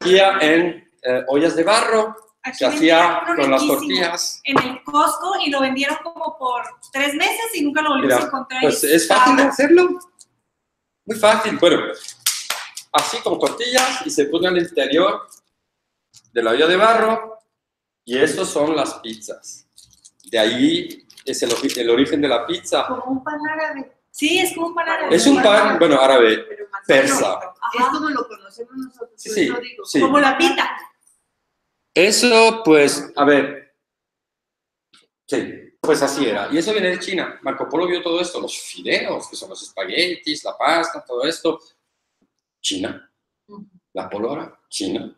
Hacía en eh, ollas de barro, Aquí se hacía con las tortillas. En el Costco y lo vendieron como por tres meses y nunca lo volvimos Mira, a encontrar. pues es fácil de estaba- hacerlo. Muy fácil. Bueno, así con tortillas y se pone al interior de la olla de barro y estos son las pizzas. De ahí es el, el origen de la pizza. Como un pan árabe. Sí, es como un pan árabe. Es un pan, bueno, árabe, Pero más persa. Es como lo conocemos nosotros. Sí, sí, eso digo. sí. Como la pita. Eso, pues, a ver. Sí, pues así era. Y eso viene de China. Marco Polo vio todo esto, los fideos, que son los espaguetis, la pasta, todo esto. China. La polora, China.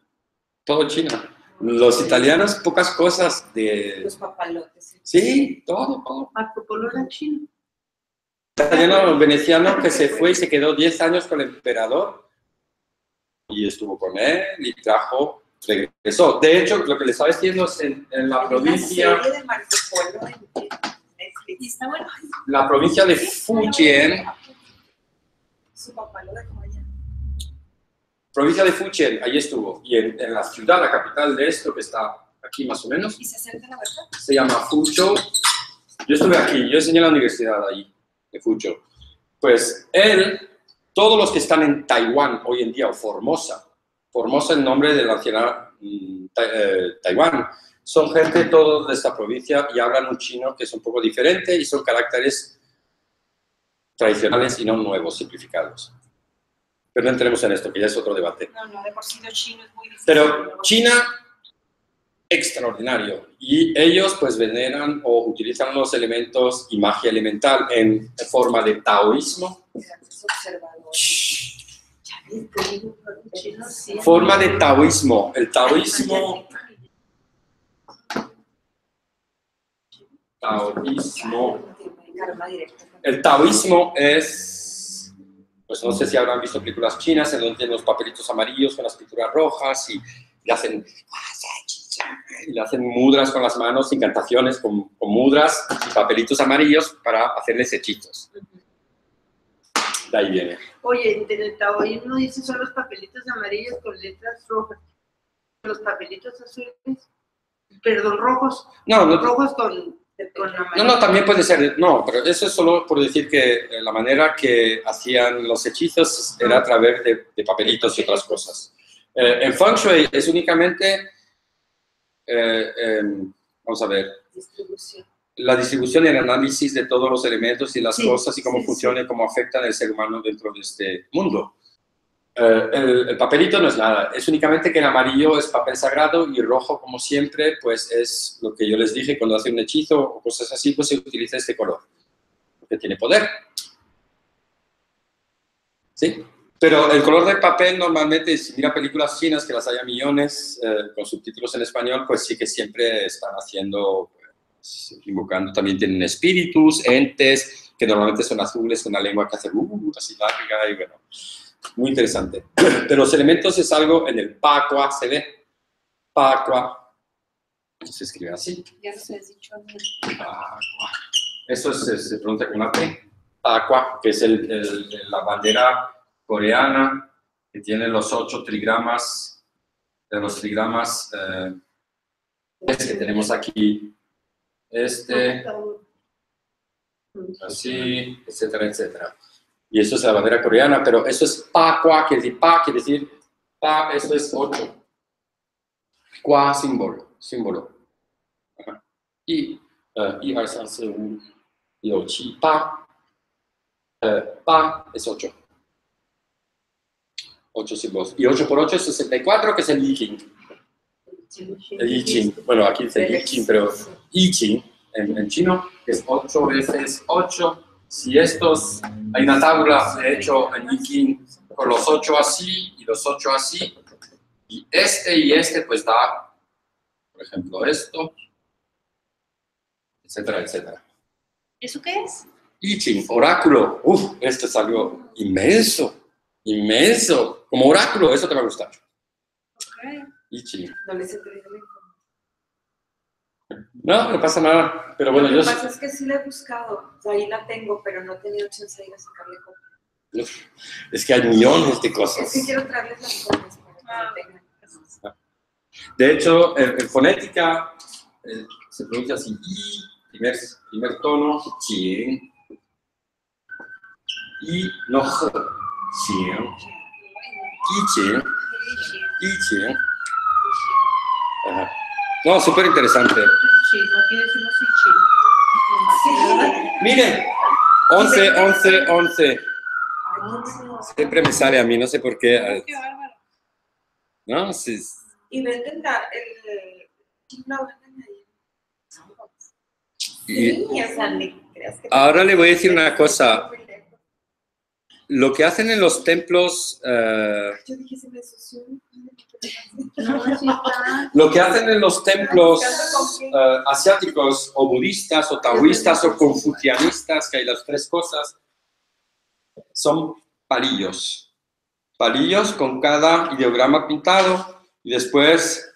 Todo China. Los italianos, pocas cosas de... Los papalotes. Sí, todo, todo. Marco Polo era chino. italiano veneciano que se fue y se quedó 10 años con el emperador y estuvo con él y trajo, regresó. De hecho, lo que le estaba diciendo es en, en la provincia, de Marco Polo en en la provincia de Fujian, Su papá lo dejó. Provincia de Fujian, ahí estuvo. Y en, en la ciudad, la capital de esto, que está aquí más o menos, Y se la se llama Fuzhou. Yo estuve aquí, yo enseñé en la universidad ahí, de Fuzhou. Pues él, todos los que están en Taiwán hoy en día, o Formosa, Formosa el nombre de la ciudad mm, Ta- eh, Taiwán, son gente todos de esta provincia y hablan un chino que es un poco diferente y son caracteres tradicionales y no nuevos, simplificados. Pero no entremos en esto, que ya es otro debate. No, no, de por sí lo chino es muy difícil. Pero China, extraordinario. Y ellos pues veneran o utilizan los elementos y magia elemental en forma de taoísmo, forma de taoísmo. El taoísmo, taoísmo, el taoísmo es, pues no sé si habrán visto películas chinas en donde tienen los papelitos amarillos con las pinturas rojas y le hacen, y le hacen mudras con las manos, incantaciones con, con mudras y papelitos amarillos para hacerles hechizos. De ahí viene. Oye, en el taoísmo dice son los papelitos amarillos con letras rojas. Los papelitos azules, perdón, rojos. No, no, Rojos con, con No, no, también puede ser, no, pero eso es solo por decir que eh, la manera que hacían los hechizos era a través de, de papelitos y otras cosas. Eh, en Feng Shui es únicamente, eh, em, vamos a ver, Distribución. la distribución y el análisis de todos los elementos y las Sí, cosas y cómo sí, funciona y cómo afectan al ser humano dentro de este mundo. Eh, el, el papelito no es nada, es únicamente que en amarillo es papel sagrado y rojo, como siempre, pues es lo que yo les dije, cuando hace un hechizo o cosas así, pues se utiliza este color, porque tiene poder. ¿Sí? Pero el color del papel normalmente, si mira películas chinas, que las haya millones, eh, con subtítulos en español, pues sí que siempre están haciendo, pues, invocando, también tienen espíritus, entes, que normalmente son azules, con una lengua que hace uh, así larga y bueno, muy interesante. *clears throat* Pero los elementos es algo en el Pacua, se ve, Pacua, se escribe así, Ya nos has dicho. Pacua. Eso es- se, pronuncia con una P, Pacua, que es el- el- la bandera coreana, que tiene los ocho trigramas, de los trigramas eh, este que tenemos aquí, este, así, etcétera, etcétera. Y eso es la bandera coreana, pero eso es pa, qua, quiere decir pa, quiere decir pa, eso es ocho. Qua, símbolo, símbolo. Y, eh, y, 2, 3, 4, 5, 6, 7, pa. Eh, pa es ocho. Ocho símbolos. Y 8 por 8 es 64, que es el I. Bueno, aquí dice I Ching, pero I en, en chino es 8 veces 8. Si estos, hay una tabla de hecho en I Ching con los 8 así y los 8 así. Y este y este pues da, por ejemplo, esto, etcétera, etcétera. ¿Eso qué es? I Ching, oráculo. Uf, esto es algo inmenso, inmenso. Como oráculo, eso te va a gustar. I Ching. No les he pedido la información. No, no pasa nada. Pero bueno, Lo yo que pasa es que sí la he buscado, o sea, ahí la tengo, pero no he tenido chance de ir a sacarle copia. es que hay millones de Es cosas. que quiero traerles las copias para que Ah, lo tengan. De hecho, en, en fonética eh, se pronuncia así, I, primer, primer tono, Ching. I, no, J, Ching. I, Ching. Ajá. No, súper interesante. Chino, aquí decimos sí, chino. Sí. Miren, 11, 11, 11. Ay, no. Siempre me sale a mí, no sé por qué. Qué bárbaro. ¿No? Sí. Y venden el... Sí, o sea, ahora le voy a decir una cosa. Lo que hacen en los templos, eh, No, sí está. lo que hacen en los templos eh, asiáticos o budistas o taoístas o confucianistas, que hay las tres cosas, son palillos. Palillos con cada ideograma pintado y después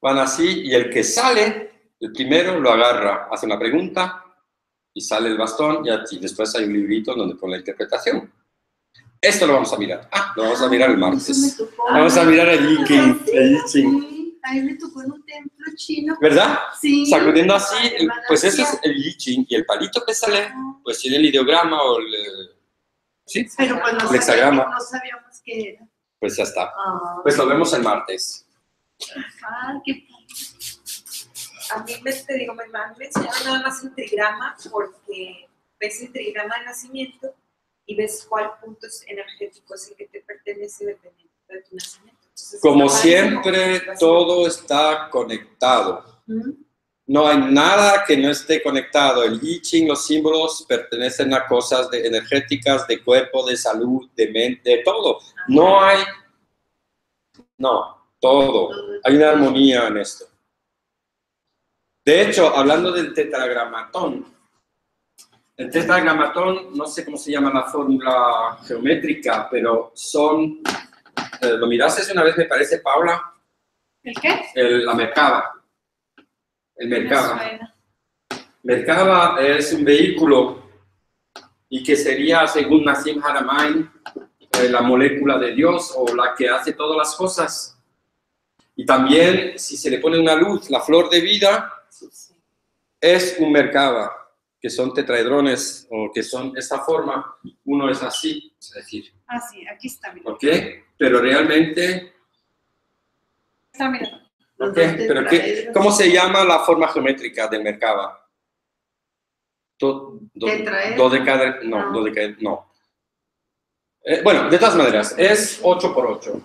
van así y el que sale, el primero lo agarra, hace una pregunta y sale el bastón y así. después hay un librito donde pone la interpretación. Esto lo vamos a mirar. Ah, lo vamos a mirar el me martes. Vamos a mirar Ching. Sí, a mí me tocó en un templo chino. ¿Verdad? Sí. Sacudiendo así, pues eso es el I Ching y el palito que sale, pues tiene el ideograma o el... eh, Sí, Pero pues no El hexagrama. sabíamos, no sabíamos qué era. pues ya está. Ah, Pues nos vemos el martes. ah, qué A mí me, te digo, me, me han enseñado nada más el trigrama porque ves el trigrama de nacimiento y ves cuál punto energético es el que te pertenece dependiendo de tu nacimiento. Entonces, Como siempre, todo está conectado. ¿Mm? No hay nada que no esté conectado. El I Ching, los símbolos pertenecen a cosas de, energéticas, de cuerpo, de salud, de mente, de todo. No hay... No, todo. Hay una armonía en esto. De hecho, hablando del tetragramatón, el tetragramatón, no sé cómo se llama la fórmula geométrica, pero son, eh, lo miraste una vez, me parece, Paula, ¿El qué? el- la Merkaba. El Me Merkaba. suena. Merkaba es un vehículo y que sería, según Nassim Haramein, eh, la molécula de Dios o la que hace todas las cosas. Y también, si se le pone una luz, la flor de vida es un Merkaba, que son tetraedrones o que son esta forma. Uno es así, es decir, Ah, sí, aquí está, mira. ¿ok? Pero realmente, Está, mira. ¿ok? Pero ¿qué. ¿cómo se llama la forma geométrica del Merkaba? Do, do- dodecaedro- no, No. dodecaedro- no. Eh, bueno, de todas maneras, es 8 por 8,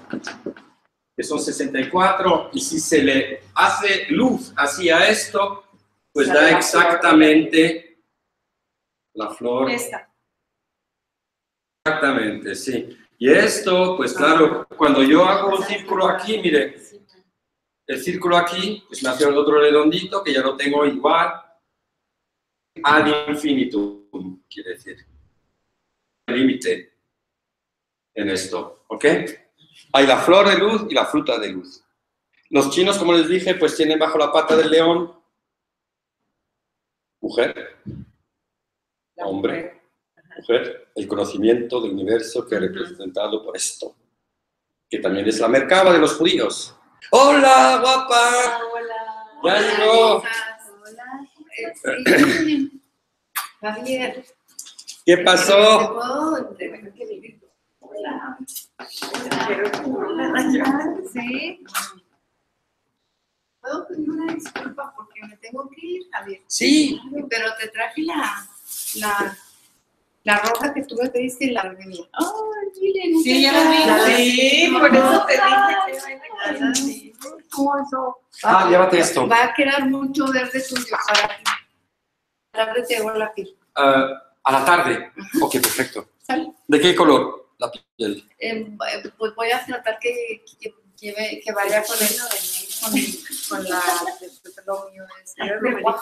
que son 64, y si se le hace luz hacia esto, pues da exactamente la flor. Esta. Exactamente, sí. Y esto, pues claro, cuando yo hago un círculo aquí, mire, el círculo aquí, pues me hace el otro redondito que ya lo tengo igual ad infinitum, quiere decir. Límite en esto, ¿ok? Hay la flor de luz y la fruta de luz. Los chinos, como les dije, pues tienen bajo la pata del león mujer, La Hombre. mujer, el conocimiento del universo que es representado por esto, que también es la mercaba de los judíos. ¡Hola, guapa! Hola. Ya llegó. Hola. Sí. Javier. ¿Qué pasó? Hola. Hola. Sí. Puedo pedir una disculpa porque me tengo que ir, Javier. Sí, Pero te traje la, la, la roja que tú me pediste y la armenia. Ay, miren. Sí, ya la vi. Sí, por eso te dije que Ah, sí. ¿Cómo eso? Ah, llévate esto. Va a quedar mucho verde tuyo para ti. Ahora te hago la piel. Ah, a la tarde. Ok, perfecto. ¿Sale? ¿De qué color? La piel. Eh, pues voy a tratar que, que, lleve- que vaya con el, con, con la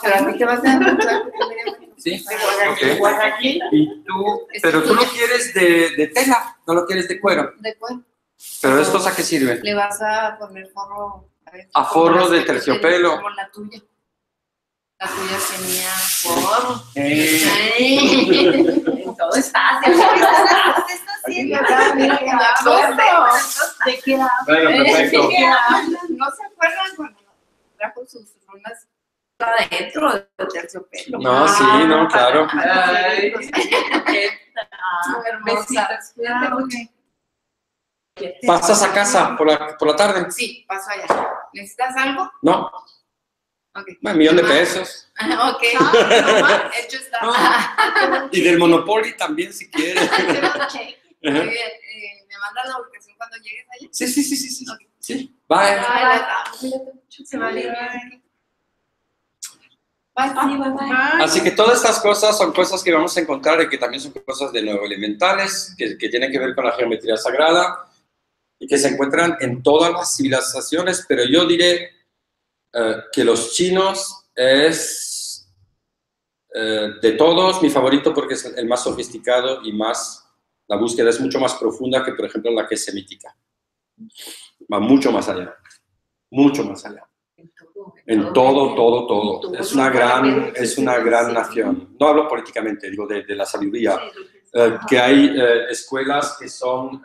pero a te vas a Sí. Y tú, pero tú lo quieres de, de tela, no lo quieres de cuero. de cuero. ¿Pero estos a qué sirven? Le vas a poner forro. A forro como las de terciopelo. Como la tuya. La tuya tenía forro. Eh, *laughs* todo está. ¿Qué estás haciendo? Mira, ¿De qué hablas? bueno, perfecto. ¿Qué hablan? ¿No se acuerdan cuando trajo sus runas adentro de terciopelo? No, sí, no, claro. Ay, Hermosas. Ah. ¿Pasas a casa por la, por la tarde? Sí, paso allá. ¿Necesitas algo? No, Ok. un millón de pesos. *laughs* Ok. Ah, Hecho está. *laughs* Y del Monopoly también, si quieres. *laughs* Muy bien. Eh, ¿Me mandas la ubicación cuando llegues allá? Sí, sí, sí, sí, sí. Ok. sí. Bye. Se va a ir. Bye, sí, bye, bye. Así que todas estas cosas son cosas que vamos a encontrar y que también son cosas de nuevo elementales, que, que tienen que ver con la geometría sagrada y que se encuentran en todas las civilizaciones, pero yo diré eh, que los chinos es eh, de todos mi favorito porque es el más sofisticado y más, la búsqueda es mucho más profunda que, por ejemplo, la que es semítica. Va mucho más allá, mucho más allá. En todo, todo, todo. Es una gran, es una gran nación. No hablo políticamente, digo de, de la sabiduría. Eh, que hay escuelas que son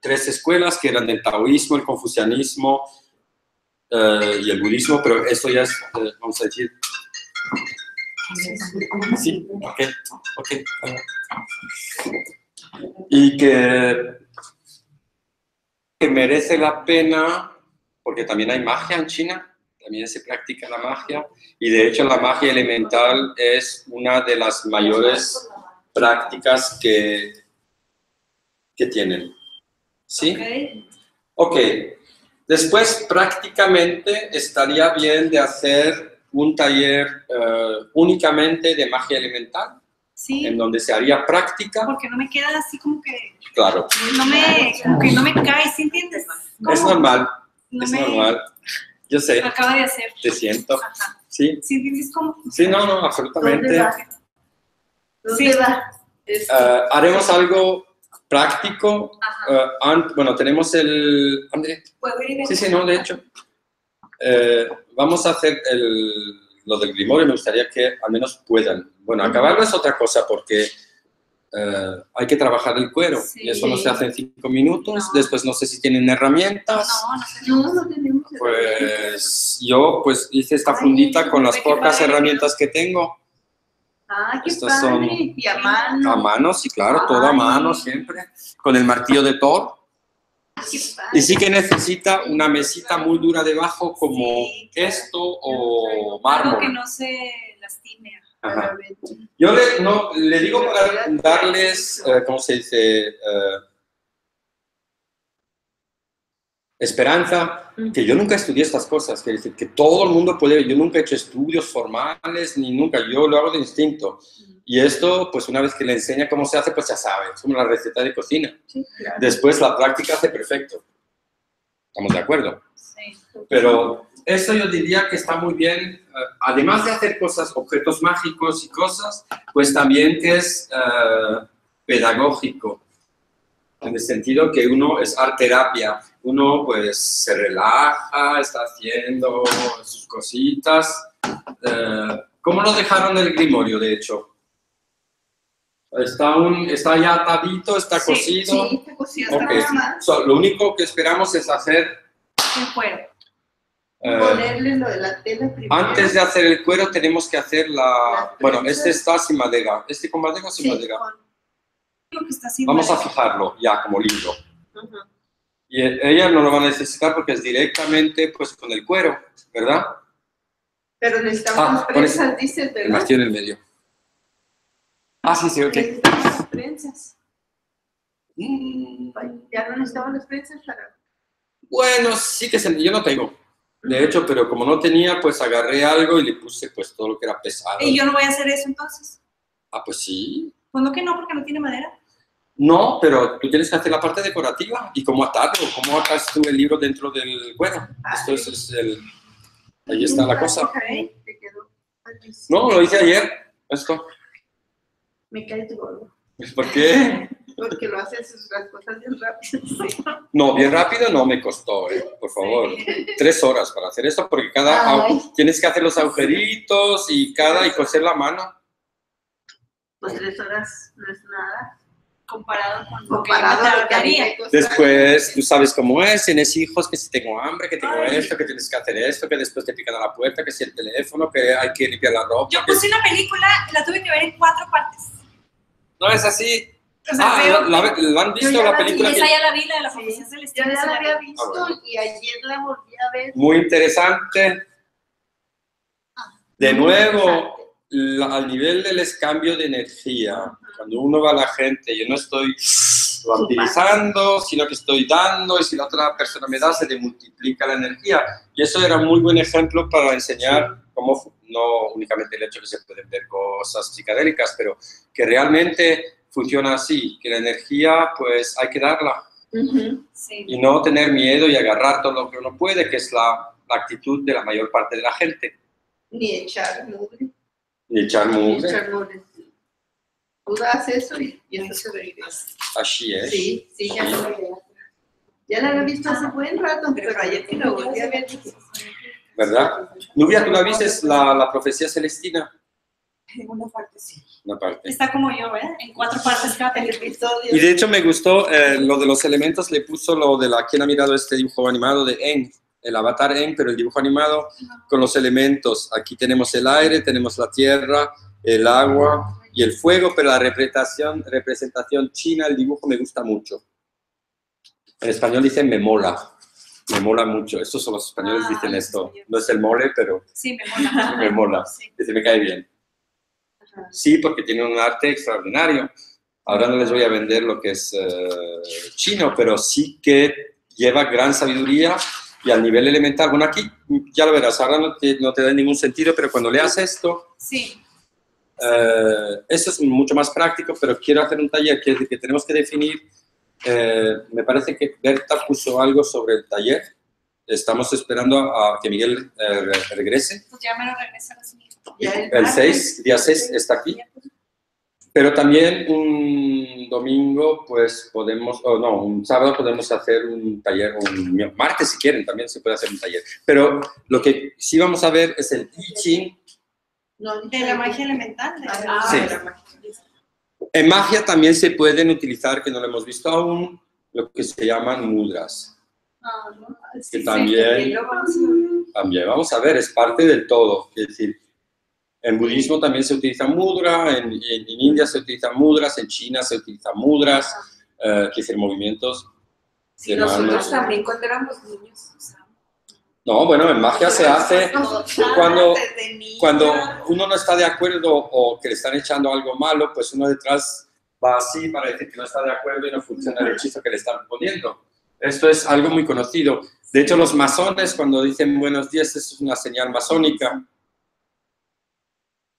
tres escuelas que eran del taoísmo, el confucianismo eh, y el budismo, pero esto ya es, eh, vamos a decir... Sí, ok, ok. Y que, que merece la pena, porque también hay magia en China, también se practica la magia, y de hecho la magia elemental es una de las mayores prácticas que, que tienen. ¿Sí? Ok. Después prácticamente estaría bien de hacer un taller eh, únicamente de magia elemental, Sí, en donde se haría práctica, porque no me queda así como que claro, no me, como que no me cae, ¿sí entiendes? es normal, no es me normal. Yo sé, acaba de hacer. te siento, Ajá. sí, ¿Sí entiendes cómo? sí, no, no, absolutamente. ¿Dónde va? ¿Dónde Sí. va? Este, Eh, haremos algo práctico. Eh, bueno, tenemos el... André, ¿Puedo ir y Sí, sí, no, de hecho. Eh, vamos a hacer el, lo del grimorio, me gustaría que al menos puedan. Bueno, acabarlo es otra cosa porque eh, hay que trabajar el cuero Sí. y eso no se hace en cinco minutos. No. Después no sé si tienen herramientas. No, no no, no tenemos. Pues yo pues hice esta Ay, fundita con las pocas herramientas que tengo. Ah, qué Estas padre. son- Y a mano. A mano, sí, claro, todo a mano siempre. Con el martillo de Thor. Y sí que necesita una mesita muy dura debajo como Sí, claro. esto o Algo mármol. que no se lastime. Ajá. Yo le, no, le digo para darles, eh, ¿cómo se dice? Eh, esperanza, que yo nunca estudié estas cosas, que, que todo el mundo puede, yo nunca he hecho estudios formales, ni nunca, yo lo hago de instinto. Y esto, pues una vez que le enseña cómo se hace, pues ya sabe, es como la receta de cocina. Sí, claro. Después la práctica hace perfecto. ¿Estamos de acuerdo? Sí. Pero eso yo diría que está muy bien, eh, además de hacer cosas, objetos mágicos y cosas, pues también que es eh, pedagógico, en el sentido que uno es art terapia, uno pues se relaja, está haciendo sus cositas. Eh, ¿Cómo lo dejaron el grimorio, de hecho? Está, un, está ya atadito, está Sí, está cocido. So, lo único que esperamos es hacer El cuero. eh, Ponerle lo de la tela primero. Antes de hacer el cuero tenemos que hacer la... La Bueno, este está sin madera. ¿Este con madera o sin Sí, madera? con- Lo que está haciendo. Vamos a fijarlo ya como libro. Ujú. Y e- ella no lo va a necesitar porque es directamente pues con el cuero, ¿verdad? Pero necesitamos Ah, prensas, dices, El ¿verdad? martillo en el medio. Ah, sí, sí, ok. Necesitamos prensas. Mm, Ya no necesitamos las prensas para... Bueno, sí que se... yo no tengo. De hecho, pero como no tenía, pues agarré algo y le puse pues todo lo que era pesado. Y yo no voy a hacer eso entonces. Ah, pues sí. Pues no que no, porque no tiene madera. No, pero tú tienes que hacer la parte decorativa y cómo atarlo, cómo atas tú el libro dentro del cuero. Esto es, es el... Ahí está la cosa. No, lo hice ayer. Esto. Me cae tu gordo. *laughs* ¿Por qué? Porque lo haces las cosas bien rápido. *laughs* No, bien rápido no me costó, ¿eh? por favor. Tres horas para hacer esto, porque cada Ay. tienes que hacer los agujeritos y cada y coser la mano. Pues tres horas no es nada. Comparado con lo Comparado que tardaría. me costó. Después, tú sabes cómo es, tienes hijos, que si tengo hambre, que tengo Ay. esto, que tienes que hacer esto, que después te pican a la puerta, que si el teléfono, que hay que limpiar la ropa. Yo que- puse una película, la tuve que ver en cuatro partes. No es así. O sea, Ah, veo- ¿la, la- la han visto la película? esa ya la vi, la de la Sí. profesión Yo celestial. ya la la había vi. visto Ah, bueno. y ayer la volví a ver. Muy interesante. De nuevo, la- al nivel del cambio de energía, cuando uno va a la gente, yo no estoy vampirizando, sino que estoy dando, y si la otra persona me da, se le multiplica la energía. Y eso era un muy buen ejemplo para enseñar cómo, no únicamente el hecho de que se pueden ver cosas psicodélicas, pero que realmente funciona así, que la energía, pues hay que darla. Sí. y no tener miedo y agarrar todo lo que uno puede, que es la, la actitud de la mayor parte de la gente. Ni echar mugre. Y echar Ni mugre, echar mugre. Tú das eso y, y eso se regresa. así es. Sí, sí, ya lo había. Ya la había visto hace buen rato, pero ayer que lo volví a ver ¿Verdad? Nubia, ¿tú la viste la, la profecía celestina? En una parte sí. Una parte. Está como yo, ¿eh? En cuatro partes cada episodio. Y de hecho me gustó eh, lo de los elementos, le puso lo de la, ¿quién ha mirado este dibujo animado de En? El avatar En, pero el dibujo animado con los elementos. Aquí tenemos el aire, tenemos la tierra, el agua y el fuego, pero la representación, representación china, el dibujo me gusta mucho. En español dicen me mola, me mola mucho. Estos son los españoles Ah, dicen esto. No es el mole, pero Sí, me mola. *laughs* me mola. Sí. Dice, me cae bien. Ajá. Sí, porque tiene un arte extraordinario. Ahora no les voy a vender lo que es eh, chino, pero sí que lleva gran sabiduría y al nivel elemental. Bueno, aquí ya lo verás, ahora no te, no te da ningún sentido, pero cuando leas esto, Sí. Eh, eso es mucho más práctico, pero quiero hacer un taller que, que tenemos que definir. eh, me parece que Berta puso algo sobre el taller. Estamos esperando a que Miguel eh, re- regrese. Pues ya me lo regresa la señora. Ya El. 6, día 6 está aquí. Pero también un domingo, pues podemos, o no, un sábado podemos hacer un taller, un martes si quieren, también se puede hacer un taller. Pero lo que sí vamos a ver es el I Ching. No, De la magia elemental. de- Ah, Sí. de la magia. En magia también se pueden utilizar, que no lo hemos visto aún, lo que se llaman mudras. Ah, ¿no? Que Sí, sí. también, lo vamos a ver. también, vamos a ver, es parte del todo. Es decir, en budismo también se utiliza mudra, en, en- en India se utilizan mudras, en China se utilizan mudras, eh, que decir, movimientos Sí, nosotros manos. también cuando éramos niños usábamos. No, bueno, en magia se hace cuando, cuando uno no está de acuerdo o que le están echando algo malo, pues uno detrás va así para decir que no está de acuerdo y no funciona el hechizo que le están poniendo. Esto es algo muy conocido. De hecho, los masones, cuando dicen buenos días, eso es una señal masónica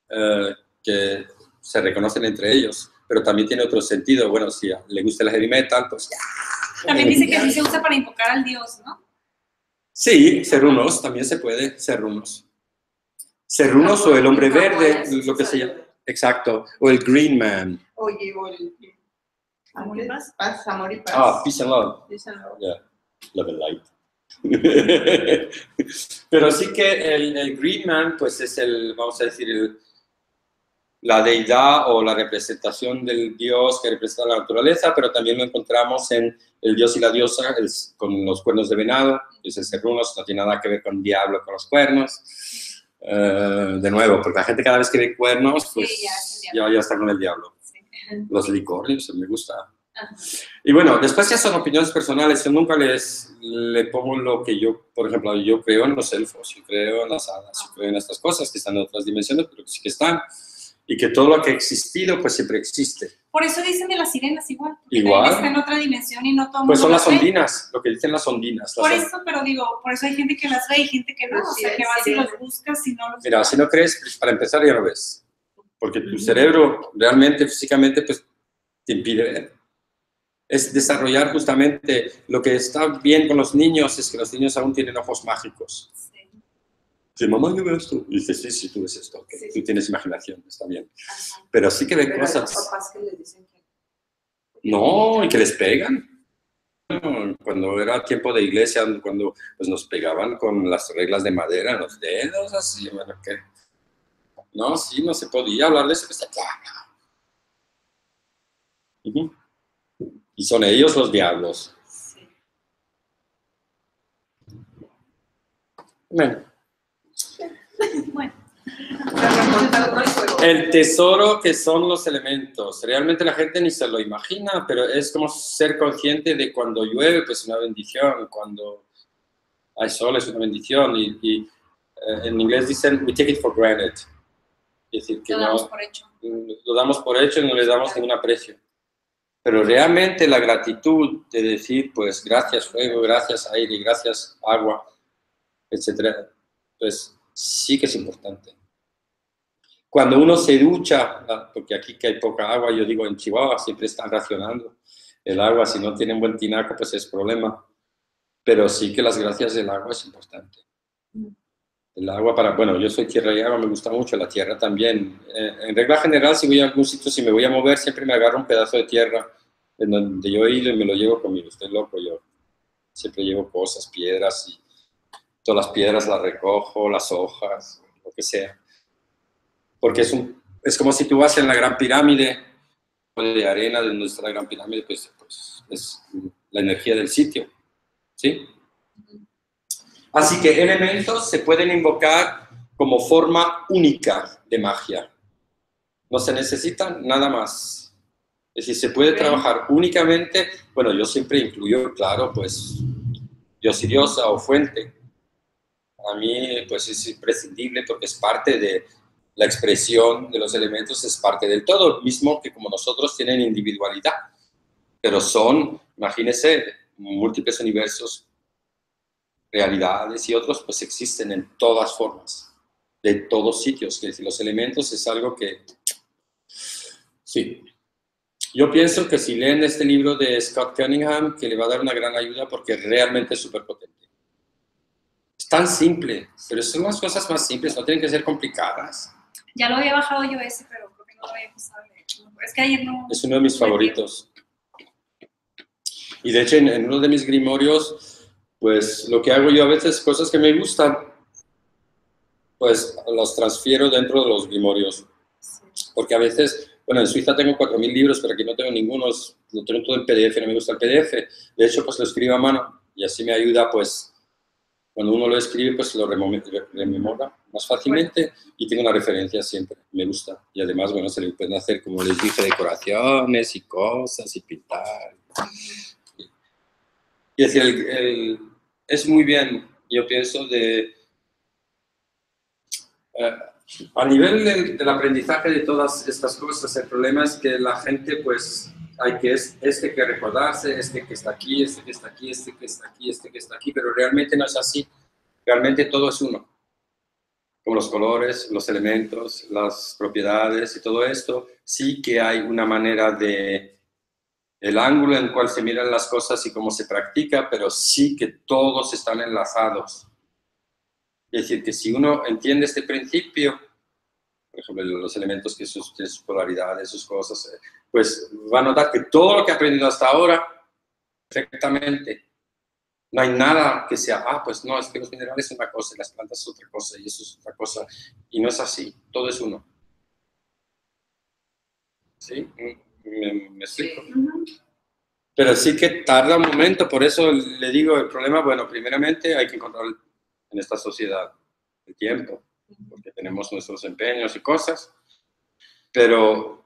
eh, que se reconocen entre ellos, pero también tiene otro sentido. Bueno, si le gusta el heavy metal, pues ya. También dice que sí se usa para invocar al dios, ¿no? Sí, ser unos, también se puede ser unos. Ser unos o el hombre verde, lo que se llama. Exacto, o el green man. Oye, o el... Amor y paz. Paz, amor y paz. Ah, peace and love. Peace and love. Yeah, love and light. *laughs* Pero sí que el, el green man, pues es el, vamos a decir, el- la deidad o la representación del dios que representa la naturaleza, pero también lo encontramos en el dios y la diosa el- con los cuernos de venado, el serrunos, no tiene nada que ver con diablo, con los cuernos. Eh, de nuevo, porque la gente cada vez que ve cuernos, pues ya es el ya, diablo. ya está con el diablo. Sí. *laughs* Los licornios, me gusta. Ajá. Y bueno, después ya son opiniones personales. Yo nunca les le pongo lo que yo, por ejemplo, yo creo en los elfos, yo creo en las hadas, yo creo en estas cosas que están en otras dimensiones, pero que sí que están. Y que todo lo que ha existido, pues siempre existe. Por eso dicen de las sirenas igual. Igual. Está en otra dimensión y no todo Pues son las ve. ondinas, lo que dicen las ondinas. las Por on- eso, pero digo, por eso hay gente que las ve y gente que no. Pues o sí, sea, que vas y los buscas y no los Mira, si no crees, pues, para empezar ya lo ves. Porque tu cerebro realmente, físicamente, pues te impide ver. Es desarrollar justamente lo que está bien con los niños, es que los niños aún tienen ojos mágicos. Dice, mamá, yo veo esto. Y dice, sí, sí, tú ves esto. Sí, Tú tienes imaginación, está bien. Ajá. Pero sí que ve cosas. papás que les dicen que No, y que les pegan. Cuando era tiempo de iglesia, cuando pues, nos pegaban con las reglas de madera en los dedos, así, bueno, ¿qué? No, sí, no se podía hablar de eso. pues. Y son ellos los diablos. Sí. Bueno, *laughs* Bueno, el tesoro que son los elementos. Realmente la gente ni se lo imagina, pero es como ser consciente de cuando llueve, pues una bendición, cuando hay sol es una bendición. Y, y, eh, en inglés dicen, we take it for granted. Es decir, que lo damos no, por hecho. lo damos por hecho y no le damos ningún aprecio. Pero realmente la gratitud de decir, pues gracias fuego, gracias aire, gracias agua, etcétera, pues sí que es importante. Cuando uno se ducha, porque aquí que hay poca agua, yo digo en Chihuahua siempre están racionando el agua, si no tienen buen tinaco, pues es problema. Pero sí que las gracias del agua es importante. El agua para, bueno, yo soy tierra y agua, me gusta mucho la tierra también. Eh, en regla general, si voy a algún sitio, si me voy a mover, siempre me agarro un pedazo de tierra en donde yo he ido y me lo llevo conmigo. Estoy loco, yo siempre llevo cosas, piedras y todas las piedras las recojo, las hojas, lo que sea. Porque es, un, es como si tú vas en la gran pirámide de arena de nuestra gran pirámide, pues, pues es la energía del sitio. ¿Sí? Así que elementos se pueden invocar como forma única de magia. No se necesita nada más. Es decir, se puede trabajar únicamente, bueno, yo siempre incluyo, claro, pues Dios y diosa o fuente. A mí, pues es imprescindible porque es parte de la expresión de los elementos, es parte del todo, mismo que como nosotros tienen individualidad. Pero son, imagínense, múltiples universos realidades y otros, pues existen en todas formas, de todos sitios. Decir, los elementos es algo que, sí. Yo pienso que si leen este libro de Scott Cunningham, que le va a dar una gran ayuda porque realmente es súper potente. Tan simple, pero son las cosas más simples, no tienen que ser complicadas. Ya lo había bajado yo ese, pero creo que no lo había leer. Es que ayer no. Es uno de mis favoritos. Y de hecho, en, en uno de mis grimorios, pues lo que hago yo a veces, cosas que me gustan, pues los transfiero dentro de los grimorios. Porque a veces, bueno, en Suiza tengo 4.000 libros, pero aquí no tengo ninguno, lo tengo todo en PDF, no me gusta el PDF. De hecho, pues lo escribo a mano y así me ayuda, pues, cuando uno lo escribe, pues lo rememora más fácilmente y tengo una referencia siempre, me gusta. Y además, bueno, se le pueden hacer, como les dije, decoraciones y cosas y pintar. Y es muy bien, yo pienso, de... eh, a nivel del, aprendizaje de todas estas cosas, el problema es que la gente, pues, hay que es este que recordarse, este que está aquí, este que está aquí, este que está aquí, este que está aquí, pero realmente no es así. Realmente todo es uno. Como los colores, los elementos, las propiedades y todo esto, sí que hay una manera de el ángulo en el cual se miran las cosas y cómo se practica, pero sí que todos están enlazados. Es decir, que si uno entiende este principio, por ejemplo, los elementos que sus, tienen sus polaridades, sus cosas, eh, pues va a notar que todo lo que ha aprendido hasta ahora, perfectamente, no hay nada que sea, ah, pues no, es que los minerales son una cosa y las plantas son otra cosa y eso es otra cosa, y no es así, todo es uno. ¿Sí? ¿Me, me explico? Pero sí que tarda un momento, por eso le digo, el problema, bueno, primeramente hay que encontrar en esta sociedad el tiempo, porque tenemos nuestros empeños y cosas, pero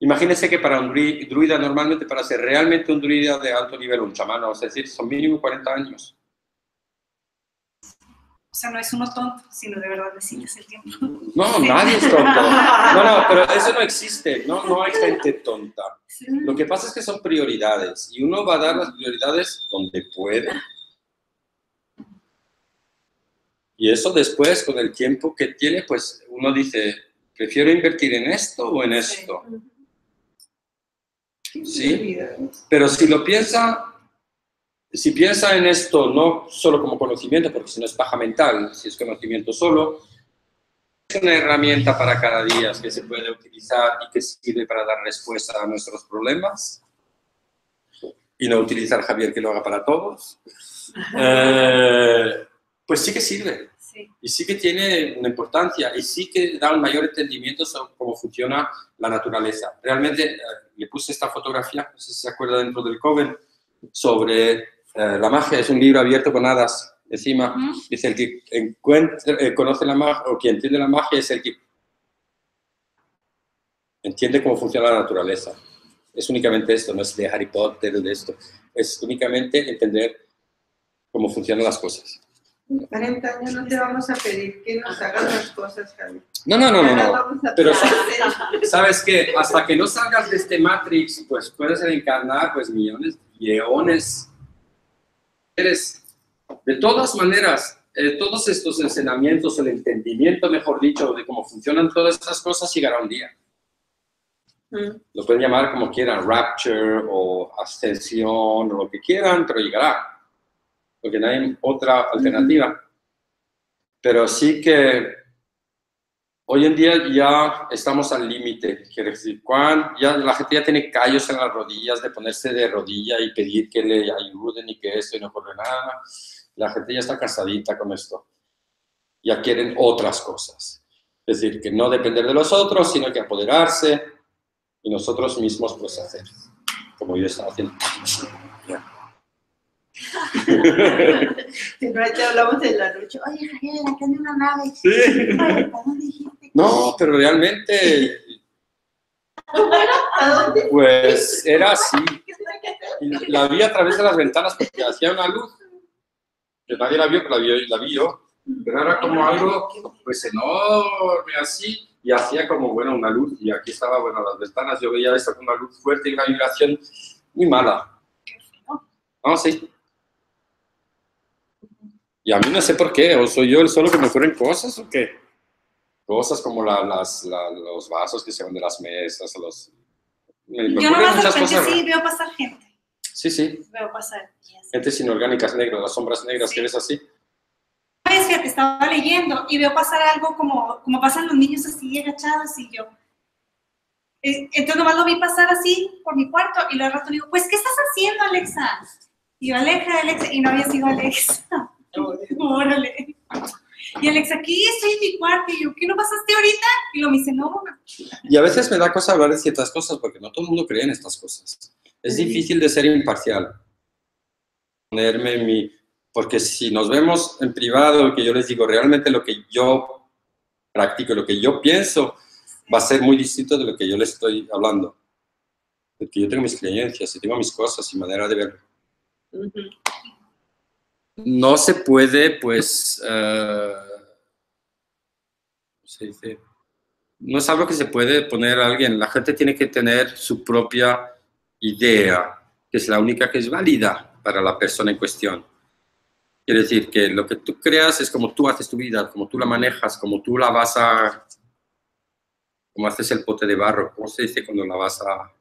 imagínense que para un drui- druida, normalmente para ser realmente un druida de alto nivel, un chamán, es decir, son mínimo 40 años. O sea, no es uno tonto, sino de verdad decides el tiempo. No, nadie es tonto. No, no, pero eso no existe, no, no hay gente tonta. Lo que pasa es que son prioridades y uno va a dar las prioridades donde puede. Y eso después, con el tiempo que tiene, pues uno dice, prefiero invertir en esto o en esto. ¿Sí? Pero si lo piensa, si piensa en esto no solo como conocimiento, porque si no es paja mental, si es conocimiento solo, es una herramienta para cada día que se puede utilizar y que sirve para dar respuesta a nuestros problemas. Y no utilizar Javier que lo haga para todos. Eh, pues sí que sirve. Sí. Y sí que tiene una importancia y sí que da un mayor entendimiento sobre cómo funciona la naturaleza. Realmente eh, le puse esta fotografía, no sé si se acuerda dentro del Coven, sobre eh, la magia. Es un libro abierto con hadas encima. Ujú. Dice el que encuentra, eh, conoce la magia o quien entiende la magia es el que entiende cómo funciona la naturaleza. Es únicamente esto, no es de Harry Potter, de esto. Es únicamente entender cómo funcionan las cosas. En 40 años no te vamos a pedir que nos hagas las cosas, Javi. No, no, no, no. Pero *laughs* ¿Sabes qué? Hasta que no salgas de este Matrix, pues puedes reencarnar pues millones, leones. Eres, de todas maneras, eh, todos estos enseñamientos, el entendimiento, mejor dicho, de cómo funcionan todas estas cosas, llegará un día. Mm. Lo pueden llamar como quieran, rapture o ascensión o lo que quieran, pero llegará. Porque no hay otra alternativa. Pero sí que hoy en día ya estamos al límite. Quiere decir, cuan- ya la gente ya tiene callos en las rodillas de ponerse de rodilla y pedir que le ayuden y que esto y no ocurre nada. La gente ya está cansadita con esto. Ya quieren otras cosas. Es decir, que no depender de los otros, sino que apoderarse y nosotros mismos pues hacer, como yo estaba haciendo. Ya. Si no, ahí te hablamos de la noche. Oye, Javier, acá hay una nave. Sí. Oye, ¿para dónde dijiste? No, pero realmente, ¿A dónde? pues era así. *laughs* La vi a través de las ventanas porque hacía una luz que nadie la vio, pero la vi, la vi yo. Pero era como algo pues enorme así y hacía como, bueno, una luz. Y aquí estaba, bueno, las ventanas, yo veía esto con una luz fuerte y una vibración muy mala. No, sí. Y a mí no sé por qué, o soy yo el solo que me ocurren cosas o qué. Cosas como la- las, la- los vasos que se van de las mesas, los... Me, me Yo nomás de repente cosas. sí veo pasar gente. Sí, sí. Veo pasar. y así. Gentes inorgánicas negras, las sombras negras Sí. que ves así. Vez que te estaba leyendo y veo pasar algo como, como pasan los niños así agachados y yo. eh, Entonces nomás lo vi pasar así por mi cuarto y luego al rato le digo, pues, ¿qué estás haciendo, Alexa? Y yo, Alexa, Alexa, y no había sido Alexa. *laughs* Órale. Y Alexa, aquí estoy en mi cuarto. Y yo, ¿qué no pasaste ahorita? Y lo me dice, no, mamá. Y a veces me da cosa hablar de ciertas cosas porque no todo el mundo cree en estas cosas. Es Sí. difícil de ser imparcial. Ponerme en mi... Porque si nos vemos en privado, que yo les digo realmente lo que yo practico, lo que yo pienso, va a ser muy distinto de lo que yo les estoy hablando. Porque yo tengo mis creencias y tengo mis cosas y manera de verlo. Ujú. No se puede, pues, eh. No es algo que se puede poner a alguien. La gente tiene que tener su propia idea, que es la única que es válida para la persona en cuestión. Quiere decir que lo que tú creas es como tú haces tu vida, como tú la manejas, como tú la vas a... como haces el pote de barro, ¿cómo se dice cuando la vas a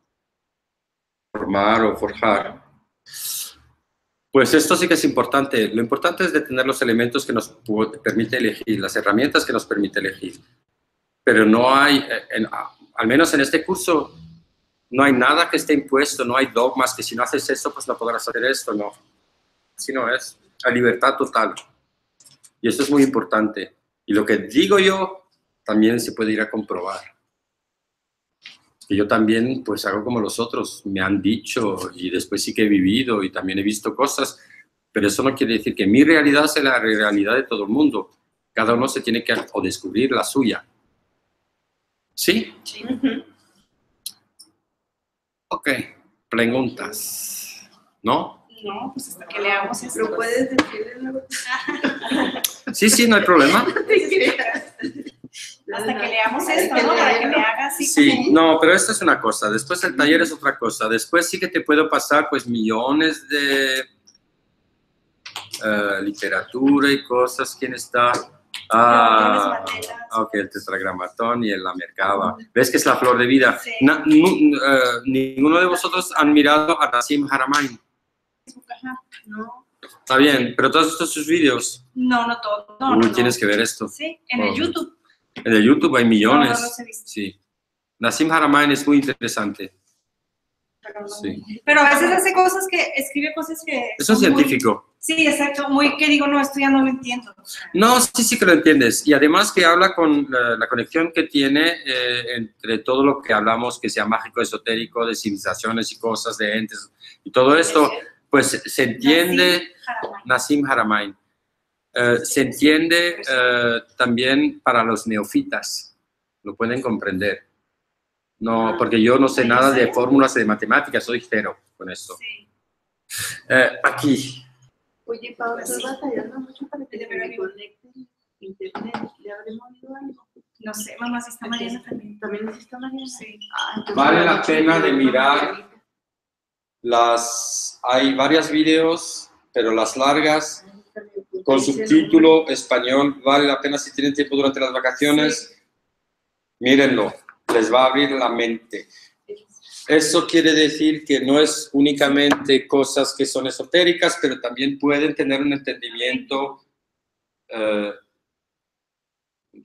formar o forjar? Pues esto sí que es importante. Lo importante es de tener los elementos que nos permite elegir, las herramientas que nos permite elegir. Pero no hay, eh, al menos en este curso, no hay nada que esté impuesto, no hay dogmas que si no haces esto, pues no podrás hacer esto, no. Así no es. Hay libertad total. Y esto es muy importante. Y lo que digo yo también se puede ir a comprobar. Que yo también pues hago como los otros, me han dicho y después sí que he vivido y también he visto cosas, pero eso no quiere decir que mi realidad sea la realidad de todo el mundo. Cada uno se tiene que o descubrir la suya. ¿Sí? Ujú. Ok. Preguntas. ¿No? No, pues hasta que leamos esto. Pero puedes decirle algo. Sí, sí, no hay problema. No te creas. Hasta que leamos esto, que ¿no? Para que me haga así. Sí, no, pero esto es una cosa. Después el taller es otra cosa. Después sí que te puedo pasar pues millones de eh, literatura y cosas. ¿Quién está? Ah, ok, el tetragramatón y el la mercaba. ¿Ves que es la flor de vida? Sí. Na- nu- eh, ninguno de vosotros han mirado a Nassim. No. Está bien, pero todos estos sus vídeos, No, no todo. No, uy, no, no. tienes que ver esto. Sí, en el Oh. YouTube. En el YouTube hay No, no millones. los he visto. Sí. Nassim Haramein es muy interesante. pero no. Sí. Pero a veces hace cosas que, escribe cosas que... Es un son muy- científico. sí, exacto, muy que digo, no, esto ya no lo entiendo. No, sí, sí que lo entiendes. Y además que habla con la, la conexión que tiene eh, entre todo lo que hablamos, que sea mágico, esotérico, de civilizaciones y cosas, de entes y todo esto, pues se entiende Nassim Nassim Haramein. Eh, se entiende eh, también para los neofitas, lo pueden comprender. No, porque yo no sé nada de fórmulas de matemáticas, soy cero con esto. Sí. Eh, aquí, Oye, Pablo, Pues estoy sí. batallando mucho para que me conecte internet. ¿Le habré movido algo? No sé, mamá, si está Mariana también. ¿También necesita Mariana? Sí. Ah, Vale la pena de mirar. Las, hay varios videos, pero las largas, con subtítulo español, vale la pena si tienen tiempo durante las vacaciones, mírenlo, les va a abrir la mente. Eso quiere decir que no es únicamente cosas que son esotéricas, pero también pueden tener un entendimiento eh,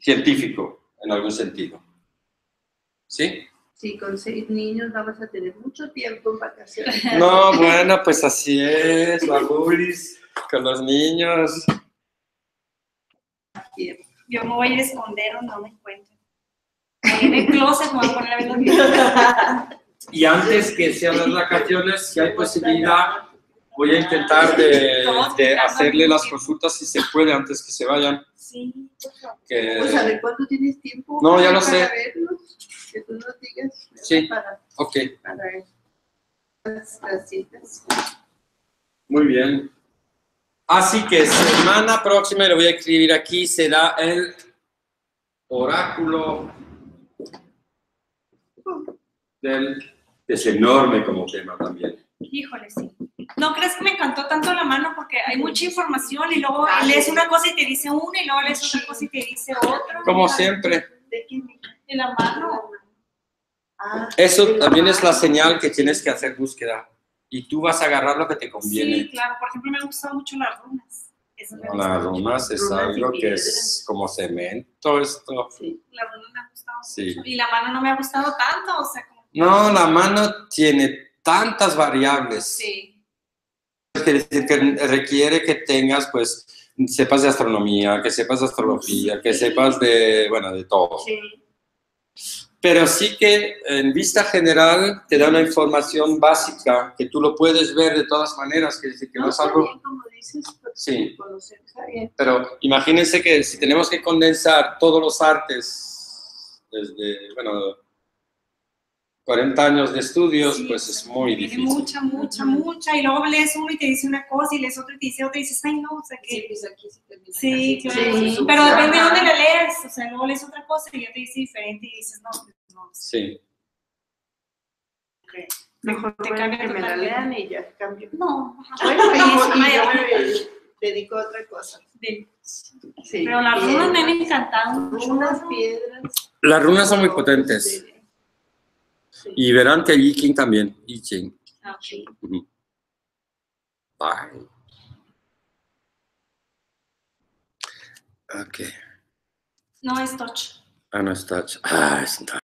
científico en algún sentido. ¿Sí? Sí, con seis niños vamos a tener mucho tiempo en vacaciones. No, bueno, pues así es, la Julis, con los niños. Yo me voy a esconder o no me encuentro. En el closet me voy a poner a ver los videos. *laughs* Y antes que sean las vacaciones, si hay posibilidad, voy a intentar de, de hacerle las consultas si se puede antes que se vayan. Sí, Que, Pues a ver cuándo tienes tiempo. No, ya para lo sé. verlos? Que tú nos digas. Sí. Para, ok, para las, las citas. muy bien. Así que semana próxima, lo voy a escribir aquí, será el oráculo del... Es enorme como tema también. híjole, sí. ¿No crees que me encantó tanto la mano? Porque hay mucha información y luego lees una cosa y te dice una y luego lees otra cosa y te dice otra. Como siempre. ¿De quién? En la mano. Ah, Eso también es la señal que tienes que hacer búsqueda. Y tú vas a agarrar lo que te Sí, conviene. claro. Por ejemplo, me han gustado mucho las runas. Eso me No, Las runas es Runas algo que es como cemento esto. Sí. Las runas me han gustado Sí. mucho. Y la mano no me ha gustado tanto. O sea, como... No, la mano tiene tantas variables. Sí. Decir que requiere que tengas, pues, sepas de astronomía, que sepas de astrología, que sepas de, bueno, de todo. Sí. Pero sí que en vista general te da una información básica que tú lo puedes ver de todas maneras, que que no, No, es algo... también, como dices, pues, Sí. Pero imagínense que si tenemos que condensar todos los artes desde, bueno, 40 años de estudios, Sí, pues es muy difícil. Mucha, mucha, mucha. Y luego lees uno y te dice una cosa y lees otra y te dice otra y dices, ay, no, o sea Sí, que. pues aquí se termina. Sí, casi. claro. Sí. Pero depende de dónde la lees. O sea, luego lees otra cosa y ya te dice diferente y dices, no, pues no. Sí. Mejor Te cambia que me la lean y ya cambio. No. *laughs* Bueno, y, y yo me dedico a otra cosa. Sí. Sí. Pero las runas me han encantado. piedras. Las runas son muy potentes. Sí. Y verán que I Ching también. I Ching. Ah, ok. Ujú. Bye. Ok. No es touch. Ah, no es touch. Ah, es touch.